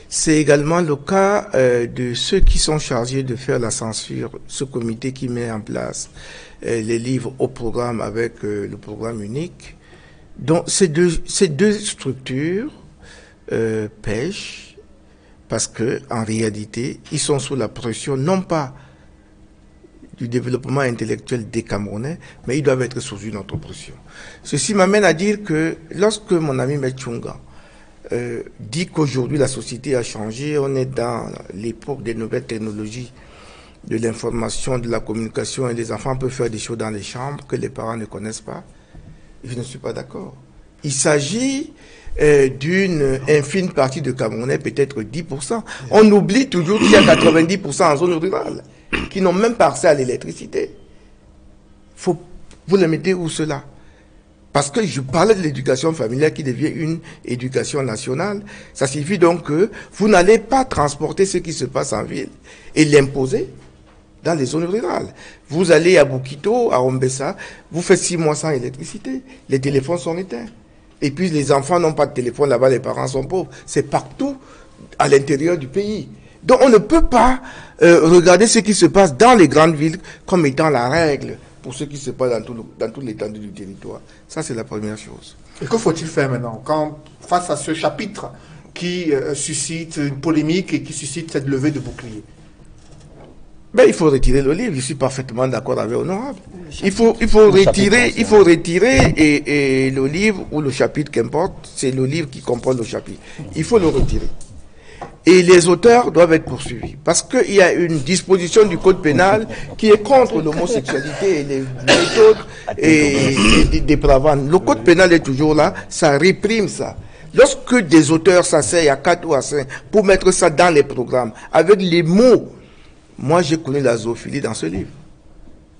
C'est également le cas euh, de ceux qui sont chargés de faire la censure, ce comité qui met en place euh, les livres au programme avec euh, le programme unique. Donc ces deux, ces deux structures pêchent parce que en réalité, ils sont sous la pression non pas du développement intellectuel des Camerounais, mais ils doivent être sous une autre pression. Ceci m'amène à dire que lorsque mon ami Mechunga euh, dit qu'aujourd'hui la société a changé, on est dans l'époque des nouvelles technologies de l'information, de la communication, et les enfants peuvent faire des choses dans les chambres que les parents ne connaissent pas. Je ne suis pas d'accord. Il s'agit euh, d'une infime partie de Camerounais, peut-être 10%. On oublie toujours qu'il y a 90% en zone rurale qui n'ont même pas accès à l'électricité. Faut, vous les mettez où cela? Parce que je parlais de l'éducation familiale qui devient une éducation nationale. Ça signifie donc que vous n'allez pas transporter ce qui se passe en ville et l'imposer dans les zones rurales. Vous allez à Bukito, à Ombessa, vous faites six mois sans électricité. Les téléphones sont éteints. Et puis les enfants n'ont pas de téléphone là-bas, les parents sont pauvres. C'est partout à l'intérieur du pays. Donc on ne peut pas euh, regarder ce qui se passe dans les grandes villes comme étant la règle pour ceux qui ne sont pas dans tout, le- dans toute l'étendue du territoire. Ça, c'est la première chose. Et que faut-il faire maintenant quand, face à ce chapitre qui euh, suscite une polémique et qui suscite cette levée de bouclier? Ben, il faut retirer le livre. Je suis parfaitement d'accord avec Honorable. Il faut, il faut Le retirer, il faut retirer et, et le livre ou le chapitre, qu'importe, c'est le livre qui comprend le chapitre. Il faut le retirer. Et les auteurs doivent être poursuivis. Parce qu'il y a une disposition du code pénal qui est contre l'homosexualité et les méthodes et, et dépravantes. Le code pénal est toujours là, ça réprime ça. Lorsque des auteurs s'asseyent à 4 ou à 5 pour mettre ça dans les programmes, avec les mots, moi j'ai connu la zoophilie dans ce livre.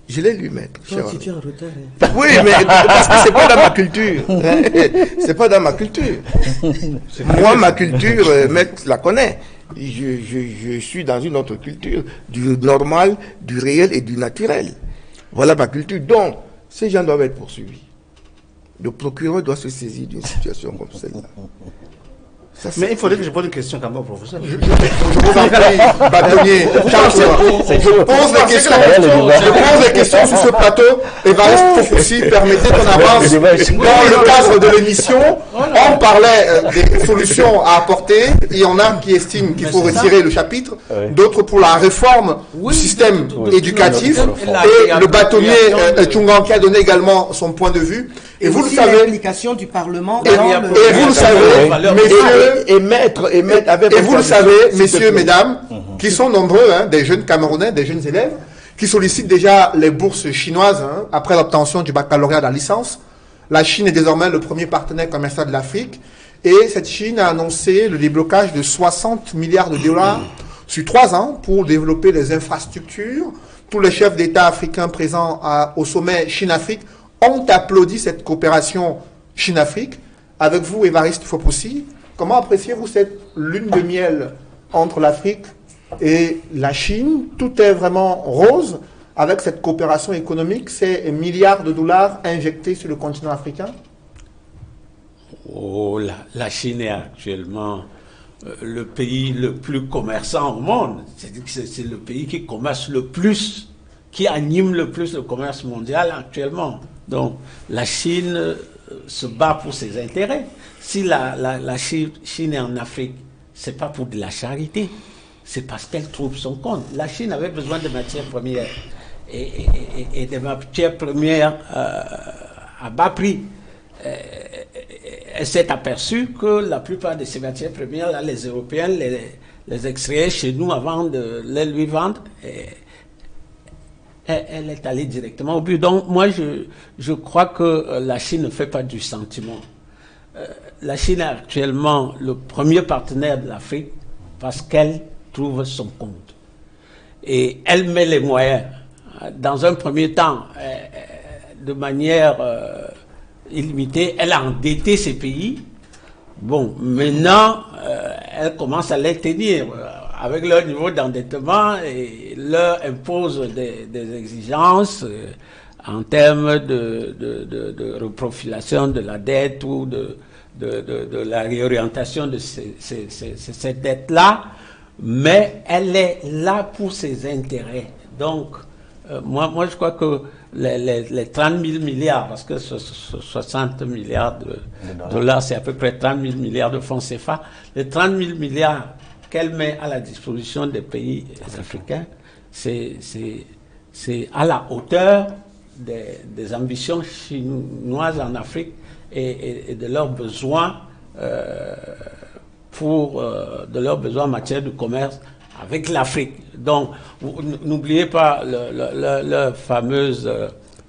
Je l'ai lu, maître. tu es en retard. hein. Oui, mais parce que c'est pas dans ma culture. *laughs* c'est pas dans ma culture. Moi, ma culture, euh, maître la connaît. Je, je, je suis dans une autre culture, du normal, du réel et du naturel. Voilà ma culture. Donc, ces gens doivent être poursuivis. Le procureur doit se saisir d'une situation comme celle-là. Ça, Mais il faudrait que je pose une question quand même au professeur. Je vous en prie, bâtonnier, Charles, je pose des questions, je pose des questions sur ce plateau. Évariste aussi, permettez qu'on avance. Dans le cadre de l'émission, on parlait euh, des solutions à apporter. Il y en a qui estiment qu'il faut retirer le chapitre, d'autres pour la réforme du système éducatif. Et le bâtonnier réappropriation euh, de- Tchunganki a donné également son point de vue. Et vous le savez, l'implication du Parlement et, dans et le... vous le savez, messieurs, et, et avec Et vous le savez, messieurs, mesdames, qui sont nombreux, hein, des jeunes Camerounais, des jeunes élèves, qui sollicitent déjà les bourses chinoises hein, après l'obtention du baccalauréat de la licence. La Chine est désormais le premier partenaire commercial de l'Afrique. Et cette Chine a annoncé le déblocage de 60 milliards de dollars sur trois ans pour développer les infrastructures. Tous les chefs d'État africains présents à- au sommet Chine-Afrique ont applaudi cette coopération Chine-Afrique. Avec vous, Évariste Fopoussi, comment appréciez-vous cette lune de miel entre l'Afrique et la Chine? Tout est vraiment rose avec cette coopération économique, ces milliards de dollars injectés sur le continent africain? Oh, la, la Chine est actuellement euh, le pays le plus commerçant au monde. C'est le pays qui commerce le plus, qui anime le plus le commerce mondial actuellement. Donc, la Chine euh, se bat pour ses intérêts. Si la, la, la Chi- Chine est en Afrique, c'est pas pour de la charité, c'est parce qu'elle trouve son compte. La Chine avait besoin de matières premières et, et- des matières premières euh, à bas prix. Elle s'est aperçue que la plupart de ces matières premières, les Européens les, les extrayaient chez nous avant de les lui vendre. Et elle, elle est allée directement au but. Donc, moi, je, je crois que euh, la Chine ne fait pas du sentiment. Euh, la Chine est actuellement le premier partenaire de l'Afrique parce qu'elle trouve son compte. Et elle met les moyens. Dans un premier temps, euh, euh, de manière illimitée, elle a endetté ces pays. Bon, maintenant, elle commence à les tenir avec leur niveau d'endettement et leur impose des, exigences en termes de, de, de, de reprofilation de la dette ou de, la réorientation de ces, ces, ces, cette dette-là, mais elle est là pour ses intérêts. Donc, euh, moi, moi, je crois que les, les, les 30 000 milliards, parce que ce, ce- 60 milliards de dollars, c'est à peu près 30 000 milliards de francs CFA, les 30 000 milliards qu'elle met à la disposition des pays africains, c'est à la hauteur des, ambitions chinoises en Afrique et, de leurs besoins euh, pour euh, de leurs besoins en matière de commerce avec l'Afrique. Donc, n'oubliez pas le- le- le- leur fameuse euh,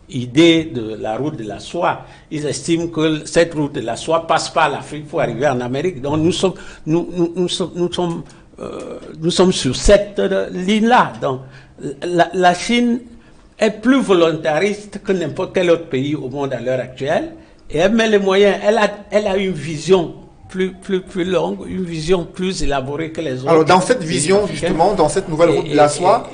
idée de la route de la soie. Ils estiment que cette route de la soie passe par l'Afrique pour arriver en Amérique. Donc, nous sommes, nous, sommes, nous sommes, sur cette ligne-là. Donc, la Chine est plus volontariste que n'importe quel autre pays au monde à l'heure actuelle. Et elle met les moyens. Elle a, elle a une vision plus, plus, plus longue, une vision plus élaborée que les autres. Alors, dans cette vision, justement, dans cette nouvelle route de la soie,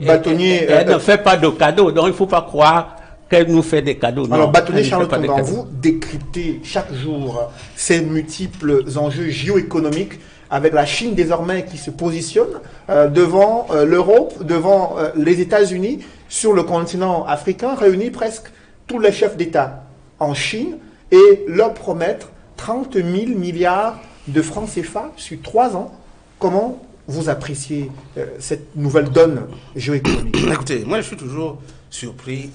bâtonnier, elle euh, ne fait pas de cadeaux, donc il ne faut pas croire qu'elle nous fait des cadeaux. Alors, bâtonnier Tongan, cadeaux. vous décryptez chaque jour ces multiples enjeux géoéconomiques avec la Chine désormais qui se positionne euh, devant euh, l'Europe, devant euh, les États-Unis, sur le continent africain, réunit presque tous les chefs d'État en Chine et leur promettre 30 000 milliards de francs CFA sur trois ans. Comment vous appréciez cette nouvelle donne géoéconomique *coughs* Écoutez, moi je suis toujours surpris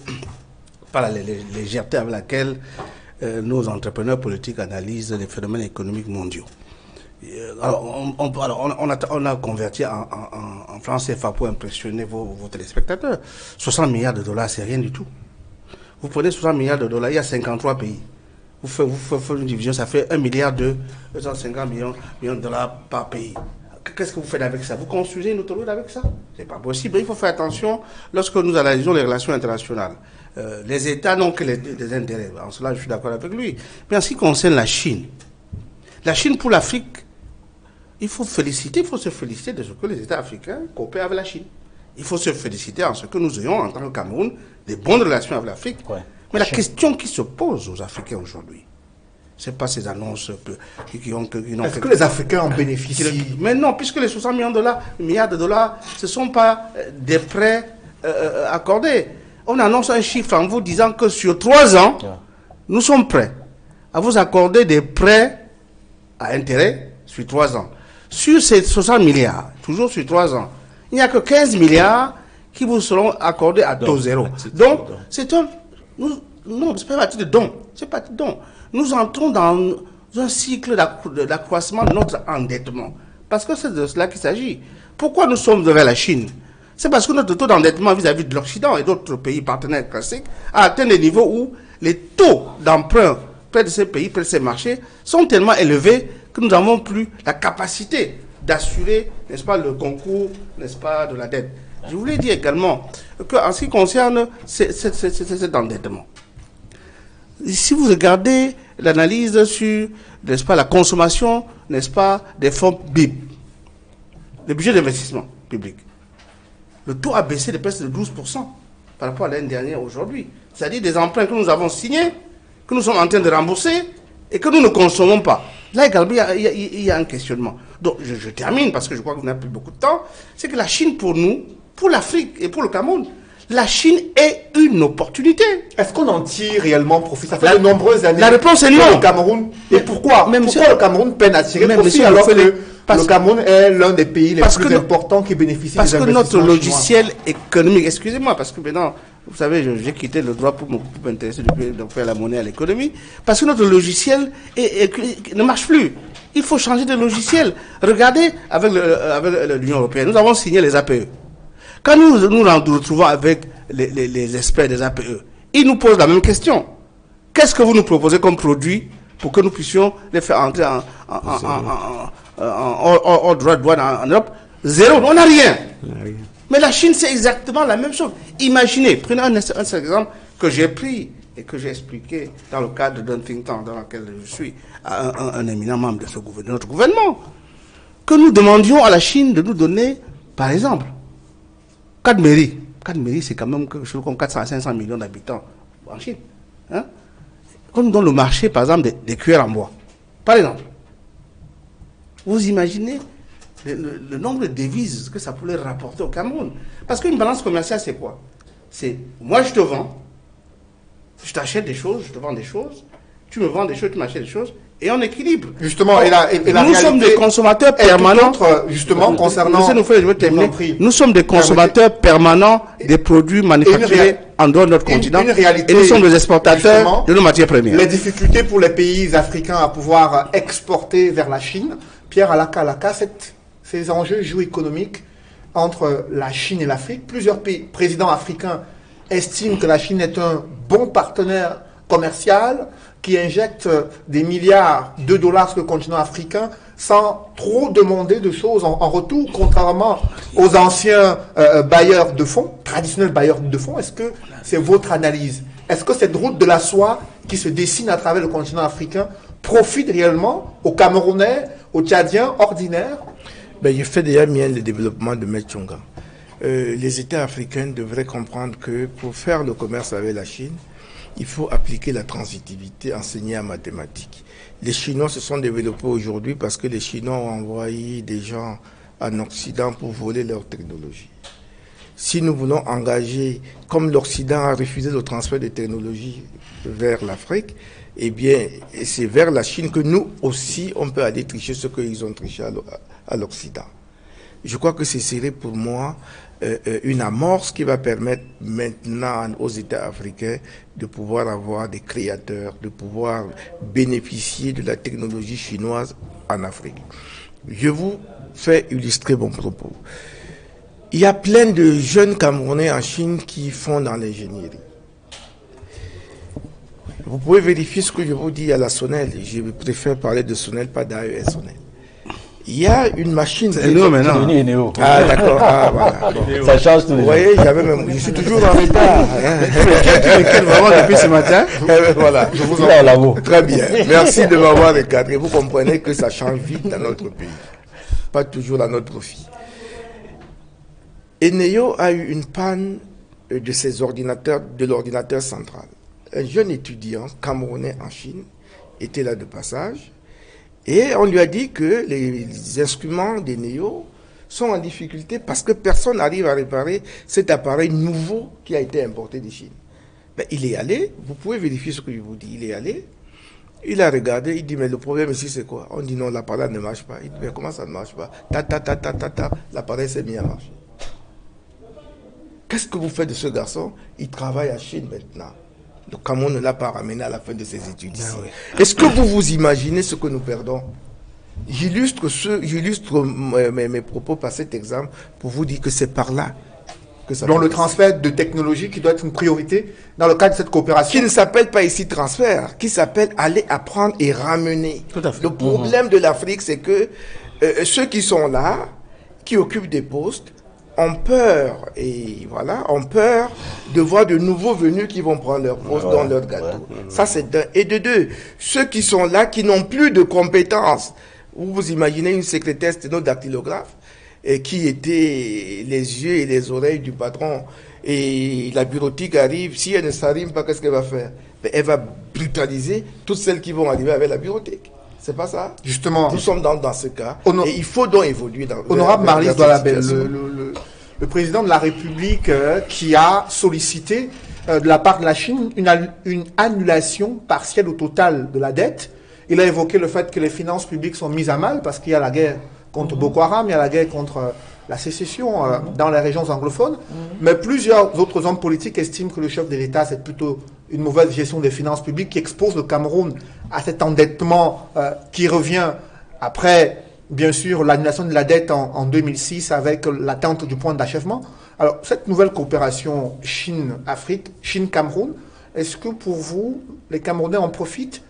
par la lé- lé- légèreté avec laquelle nos entrepreneurs politiques analysent les phénomènes économiques mondiaux. Euh, Alors, on, on- alors, on- on a, on a converti en, en, en- en francs CFA pour impressionner vos, vos téléspectateurs. 60 milliards de dollars, c'est rien du tout. Vous prenez 60 milliards de dollars, il y a 53 pays. Vous faites, vous faites- faites une division, ça fait 1 milliard de 250 millions, millions de dollars par pays. Qu'est-ce que vous faites avec ça? Vous construisez une autoroute avec ça? C'est pas possible. Il faut faire attention lorsque nous analysons les relations internationales. Euh, les États n'ont que les- des intérêts. En cela, je suis d'accord avec lui. Mais en ce qui concerne la Chine, la Chine pour l'Afrique, il faut féliciter, il faut se féliciter de ce que les États africains coopèrent avec la Chine. Il faut se féliciter en ce que nous ayons, en tant que Cameroun, des bonnes relations avec l'Afrique. Ouais. Mais la Chine. question qui se pose aux Africains aujourd'hui, c'est pas ces annonces qui, qui ont, que- qui Est-ce fait que les Africains en bénéficient mais non, puisque les 60 millions de dollars, milliards de dollars, ce ne sont pas euh, des prêts euh, euh, accordés. On annonce un chiffre en vous disant que sur trois ans, nous sommes prêts à vous accorder des prêts à intérêt sur trois ans. Sur ces 60 milliards, toujours sur trois ans, il n'y a que 15 milliards qui vous seront accordés à taux zéro. Donc, c'est un. Nous, non, c'est pas parti de don. C'est pas de don. Nous entrons dans un cycle d'accroissement de notre endettement. Parce que c'est de cela qu'il s'agit. Pourquoi nous sommes vers la Chine? C'est parce que notre taux d'endettement vis-à-vis de l'Occident et d'autres pays partenaires classiques a atteint des niveaux où les taux d'emprunt près de ces pays, près de ces marchés, sont tellement élevés que nous n'avons plus la capacité d'assurer, n'est-ce pas, le concours, n'est-ce pas, de la dette. Je voulais dire également qu'en ce qui concerne ce- ce- ce- ce- cet endettement, si vous regardez l'analyse sur, n'est-ce pas, la consommation, n'est-ce pas, des fonds BIP, le budget d'investissement public, le taux a baissé de presque de 12% par rapport à l'année dernière aujourd'hui. C'est-à-dire des emprunts que nous avons signés, que nous sommes en train de rembourser et que nous ne consommons pas. Là également, il y a, il y un questionnement. Donc, je, je termine parce que je crois que vous n'avez plus beaucoup de temps. C'est que la Chine, pour nous, pour l'Afrique et pour le Cameroun, la Chine est une opportunité. Est-ce qu'on en tire réellement profit? Ça fait La- de nombreuses années. la réponse est que non. Le Cameroun. Et pourquoi? Même Pourquoi si- le Cameroun peine à tirer Même profit si alors que les- parce- le Cameroun est l'un des pays les Parce plus que importants qui bénéficient Parce des que notre investissements chinois? logiciel économique, excusez-moi, parce que maintenant, vous savez, j'ai quitté le droit pour m'intéresser de, faire la monnaie à l'économie, parce que notre logiciel ne marche plus. Il faut changer de logiciel. Regardez avec euh, l'Union européenne, nous avons signé les APE. Quand nous nous retrouvons avec les, experts des APE, ils nous posent la même question. Qu'est-ce que vous nous proposez comme produit pour que nous puissions les faire entrer en, droit de douane en, Europe? Zéro, on n'a rien. Mais la Chine, c'est exactement la même chose. Imaginez, prenez un, seul exemple que j'ai pris et que j'ai expliqué dans le cadre d'un think tank dans lequel je suis, un, éminent membre de, ce de notre gouvernement, que nous demandions à la Chine de nous donner, par exemple, quatre mairies. Quatre mairies, c'est quand même quelque chose comme 400 à 500 millions d'habitants en Chine. Hein? Qu'on nous donne le marché, par exemple, des, des cuillères en bois. Par exemple. Vous imaginez le, le- le nombre de devises que ça pourrait rapporter au Cameroun Parce qu'une balance commerciale, c'est quoi? C'est moi, je te vends, je t'achète des choses, je te vends des choses, tu me vends des choses, tu m'achètes des choses, et on équilibre. Justement, et la, et, et la nous sommes des consommateurs permanents. autre, justement, concernant. Faire, je vais terminer. Nous sommes des consommateurs permanents des produits manufacturés en dehors de notre continent. une réalité, et nous sommes des exportateurs de nos matières premières. Les difficultés pour les pays africains à pouvoir exporter vers la Chine. Pierre Alaka Alaka, cette- ces enjeux géoéconomiques entre la Chine et l'Afrique. Plusieurs pays, présidents africains estiment que la Chine est un bon partenaire commercial qui injecte des milliards de dollars sur le continent africain sans trop demander de choses en, en retour, contrairement aux anciens euh, bailleurs de fonds, traditionnels bailleurs de fonds. Est-ce que c'est votre analyse? Est-ce que cette route de la soie qui se dessine à travers le continent africain profite réellement aux Camerounais, aux Tchadiens ordinaires Ben, je fais déjà mien le développement de Metchunga. Euh, les États africains devraient comprendre que pour faire le commerce avec la Chine, il faut appliquer la transitivité enseignée en mathématiques. Les Chinois se sont développés aujourd'hui parce que les Chinois ont envoyé des gens en Occident pour voler leur technologie. Si nous voulons engager, comme l'Occident a refusé le transfert de technologie vers l'Afrique, eh bien, c'est vers la Chine que nous aussi, on peut aller tricher ce qu'ils ont triché à l'Occident. Je crois que ce serait pour moi euh, euh, une amorce qui va permettre maintenant aux États africains de pouvoir avoir des créateurs, de pouvoir bénéficier de la technologie chinoise en Afrique. Je vous fais illustrer mon propos. Il y a plein de jeunes Camerounais en Chine qui font dans l'ingénierie. Vous pouvez vérifier ce que je vous dis à la Sonnelle. Je préfère parler de Sonnelle, pas d'AES Sonnelle. Il y a une machine. C'est Néo maintenant. Ah, d'accord. Ah, voilà. Ça change tout. Vous voyez, j'avais même, je suis toujours en retard. Quel vraiment depuis ce matin Eh ben, Voilà. Je vous en Très bien. Merci de m'avoir recadré. Vous comprenez que ça change vite dans notre pays. Pas toujours dans notre profit. Eneo a eu une panne de ses ordinateurs, de l'ordinateur central. Un jeune étudiant camerounais en Chine était là de passage et on lui a dit que les instruments des Néo sont en difficulté parce que personne n'arrive à réparer cet appareil nouveau qui a été importé de Chine. Mais il est allé, vous pouvez vérifier ce que je vous dis, il est allé, il a regardé, il dit, mais le problème ici c'est quoi? On dit non, l'appareil ne marche pas. Il dit, mais comment ça ne marche pas? Ta, ta, ta, ta, ta, ta, l'appareil s'est mis à marcher. Qu'est-ce que vous faites de ce garçon? Il travaille à Chine maintenant. Le Cameroun ne l'a pas ramené à la fin de ses études ici. Est-ce que vous vous imaginez ce que nous perdons? J'illustre mes, mes, propos par cet exemple pour vous dire que c'est par là que ça. Donc le transfert de technologie qui doit être une priorité dans le cadre de cette coopération. Qui ne s'appelle pas ici transfert, qui s'appelle aller apprendre et ramener. Tout à fait. Le problème de l'Afrique, c'est que euh, ceux qui sont là, qui occupent des postes, ont peur, et voilà, ont peur de voir de nouveaux venus qui vont prendre leur poste dans leur gâteau. Ça, c'est d'un. Et de deux, ceux qui sont là, qui n'ont plus de compétences. Vous vous imaginez une secrétaire sténodactylographe et qui était les yeux et les oreilles du patron et la bureautique arrive, si elle ne s'arrime pas, qu'est-ce qu'elle va faire? Elle va brutaliser toutes celles qui vont arriver avec la bureautique. C'est pas ça Justement. Nous sommes dans, dans ce cas. et il faut donc évoluer dans Honorable Marlis Doualabel, le, le, le, le, président de la République euh, qui a sollicité euh, de la part de la Chine une, une, annulation partielle ou totale de la dette. Il a évoqué le fait que les finances publiques sont mises à mal parce qu'il y a la guerre contre Boko Haram, il y a la guerre contre euh, la sécession euh, dans les régions anglophones. Mais plusieurs autres hommes politiques estiment que le chef de l'État, c'est plutôt une mauvaise gestion des finances publiques qui expose le Cameroun à cet endettement euh, qui revient après, bien sûr, l'annulation de la dette en, en 2006 avec l'atteinte du point d'achèvement. Alors, cette nouvelle coopération Chine-Afrique, Chine-Cameroun, est-ce que pour vous, les Camerounais en profitent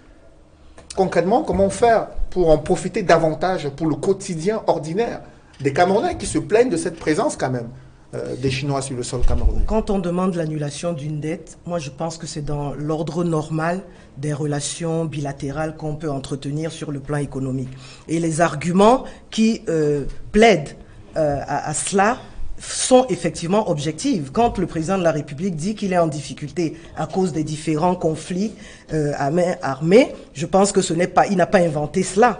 Concrètement, comment faire pour en profiter davantage pour le quotidien ordinaire des Camerounais qui se plaignent de cette présence quand même? Des Chinois sur le sol camerounais. Quand on demande l'annulation d'une dette, moi je pense que c'est dans l'ordre normal des relations bilatérales qu'on peut entretenir sur le plan économique. Et les arguments qui euh, plaident euh, à, cela sont effectivement objectives. Quand le président de la République dit qu'il est en difficulté à cause des différents conflits euh, armés, je pense que ce n'est pas, il n'a pas inventé cela.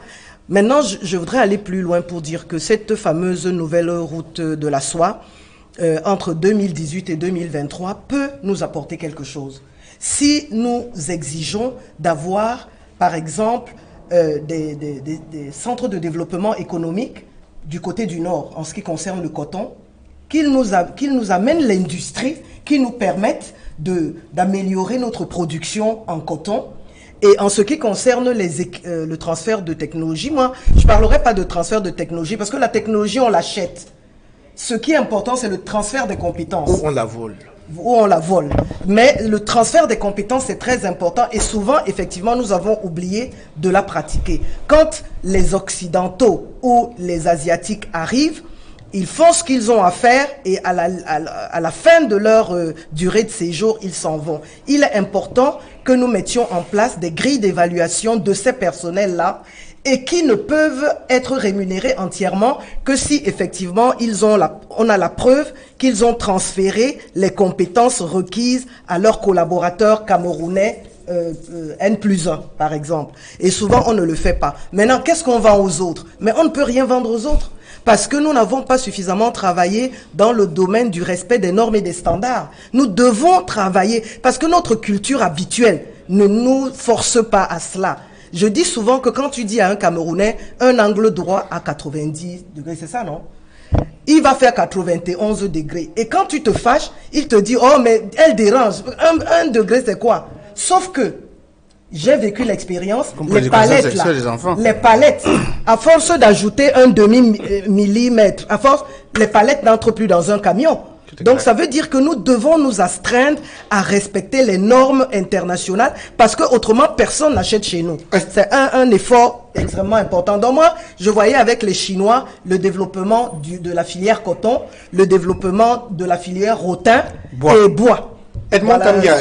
Maintenant, je, voudrais aller plus loin pour dire que cette fameuse nouvelle route de la soie euh, entre 2018 et 2023 peut nous apporter quelque chose. Si nous exigeons d'avoir, par exemple, euh, des, centres de développement économique du côté du nord en ce qui concerne le coton, qu'ils nous, nous amènent l'industrie qui nous permette d'améliorer notre production en coton. Et en ce qui concerne les, euh, le transfert de technologie, moi, je ne parlerai pas de transfert de technologie parce que la technologie, on l'achète. Ce qui est important, c'est le transfert des compétences. Ou on la vole. Ou on la vole. Mais le transfert des compétences, c'est très important et souvent, effectivement, nous avons oublié de la pratiquer. Quand les Occidentaux ou les Asiatiques arrivent, ils font ce qu'ils ont à faire et à la, à la, à la fin de leur euh, durée de séjour, ils s'en vont. Il est important que nous mettions en place des grilles d'évaluation de ces personnels-là et qui ne peuvent être rémunérés entièrement que si effectivement on a la preuve qu'ils ont transféré les compétences requises à leurs collaborateurs camerounais euh, euh, N plus 1, par exemple. Et souvent, on ne le fait pas. Maintenant, qu'est-ce qu'on vend aux autres? Mais on ne peut rien vendre aux autres. Parce que nous n'avons pas suffisamment travaillé dans le domaine du respect des normes et des standards. Nous devons travailler, parce que notre culture habituelle ne nous force pas à cela. Je dis souvent que quand tu dis à un Camerounais un angle droit à 90 degrés, c'est ça, non? Il va faire 91 degrés. Et quand tu te fâches, il te dit, oh, mais elle dérange. Un, degré, c'est quoi? Sauf que j'ai vécu l'expérience, les palettes là, les palettes, à force d'ajouter un demi-millimètre, à force, les palettes n'entrent plus dans un camion. Donc ça veut dire que nous devons nous astreindre à respecter les normes internationales parce que autrement personne n'achète chez nous. C'est un, effort extrêmement important. Donc moi, je voyais avec les Chinois le développement du, de la filière coton, le développement de la filière rotin et bois. Edmond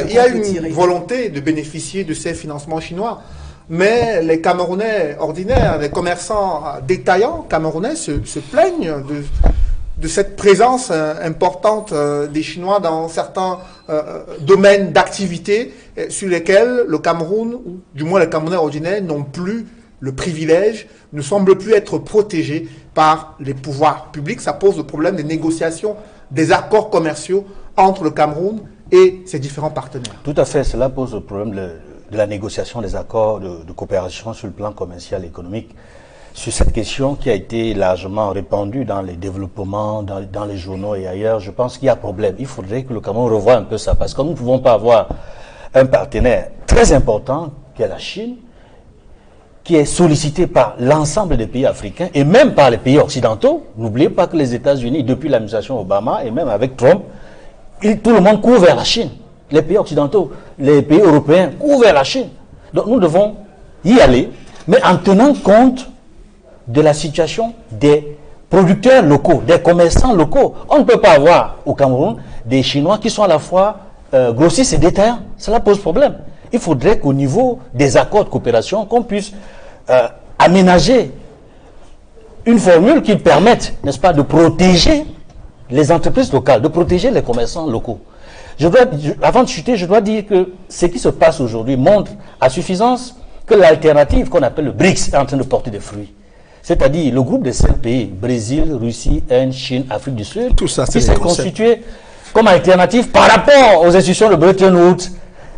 il y a une volonté de bénéficier de ces financements chinois. Mais les Camerounais ordinaires, les commerçants détaillants camerounais se, se plaignent de, de cette présence euh, importante euh, des Chinois dans certains euh, domaines d'activité sur lesquels le Cameroun, ou du moins les Camerounais ordinaires, n'ont plus le privilège, ne semblent plus être protégés par les pouvoirs publics. Ça pose le problème des négociations, des accords commerciaux entre le Cameroun et ses différents partenaires. Tout à fait, cela pose le problème de, la négociation des accords de, de coopération sur le plan commercial et économique sur cette question qui a été largement répandue dans les développements, dans, les journaux et ailleurs, je pense qu'il y a problème. Il faudrait que le Cameroun revoie un peu ça, parce que nous ne pouvons pas avoir un partenaire très important, qui est la Chine, qui est sollicité par l'ensemble des pays africains et même par les pays occidentaux. N'oubliez pas que les États-Unis, depuis l'administration Obama et même avec Trump, tout le monde court vers la Chine. Les pays occidentaux, les pays européens courent vers la Chine. Donc nous devons y aller, mais en tenant compte de la situation des producteurs locaux, des commerçants locaux. On ne peut pas avoir au Cameroun des Chinois qui sont à la fois euh, grossistes et détaillants. Cela pose problème. Il faudrait qu'au niveau des accords de coopération, qu'on puisse euh, aménager une formule qui permette, n'est-ce pas, de protéger les entreprises locales, de protéger les commerçants locaux. Je dois, avant de chuter, je dois dire que ce qui se passe aujourd'hui montre à suffisance que l'alternative qu'on appelle le BRICS est en train de porter des fruits. C'est-à-dire le groupe de cinq pays, Brésil, Russie, Inde, Chine, Afrique du Sud, Tout ça, qui s'est constitué comme alternative par rapport aux institutions de Bretton Woods,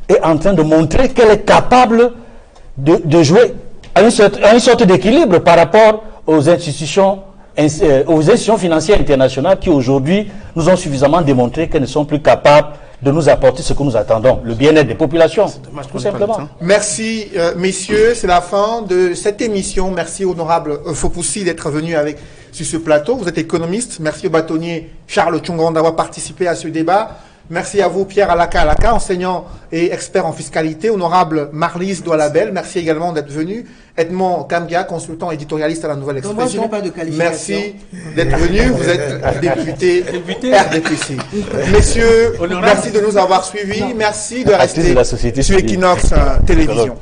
est en train de montrer qu'elle est capable de, jouer à une sorte, d'équilibre par rapport aux institutions, aux institutions financières internationales qui aujourd'hui nous ont suffisamment démontré qu'elles ne sont plus capables de nous apporter ce que nous attendons, le bien-être des populations, tout simplement. Merci, euh, messieurs. C'est la fin de cette émission. Merci, honorable Fopoussi, d'être venu avec sur ce plateau. Vous êtes économiste. Merci au bâtonnier Charles Tchongrand d'avoir participé à ce débat. Merci à vous, Pierre Alaka Alaka, enseignant et expert en fiscalité. Honorable Marlise Doualabel, merci également d'être venu. Edmond Kamgia, consultant éditorialiste à la Nouvelle Expression. merci d'être venu. Vous êtes député *laughs* RDPC. Messieurs, merci de nous avoir suivis. Merci de rester sur Equinox euh, Télévision.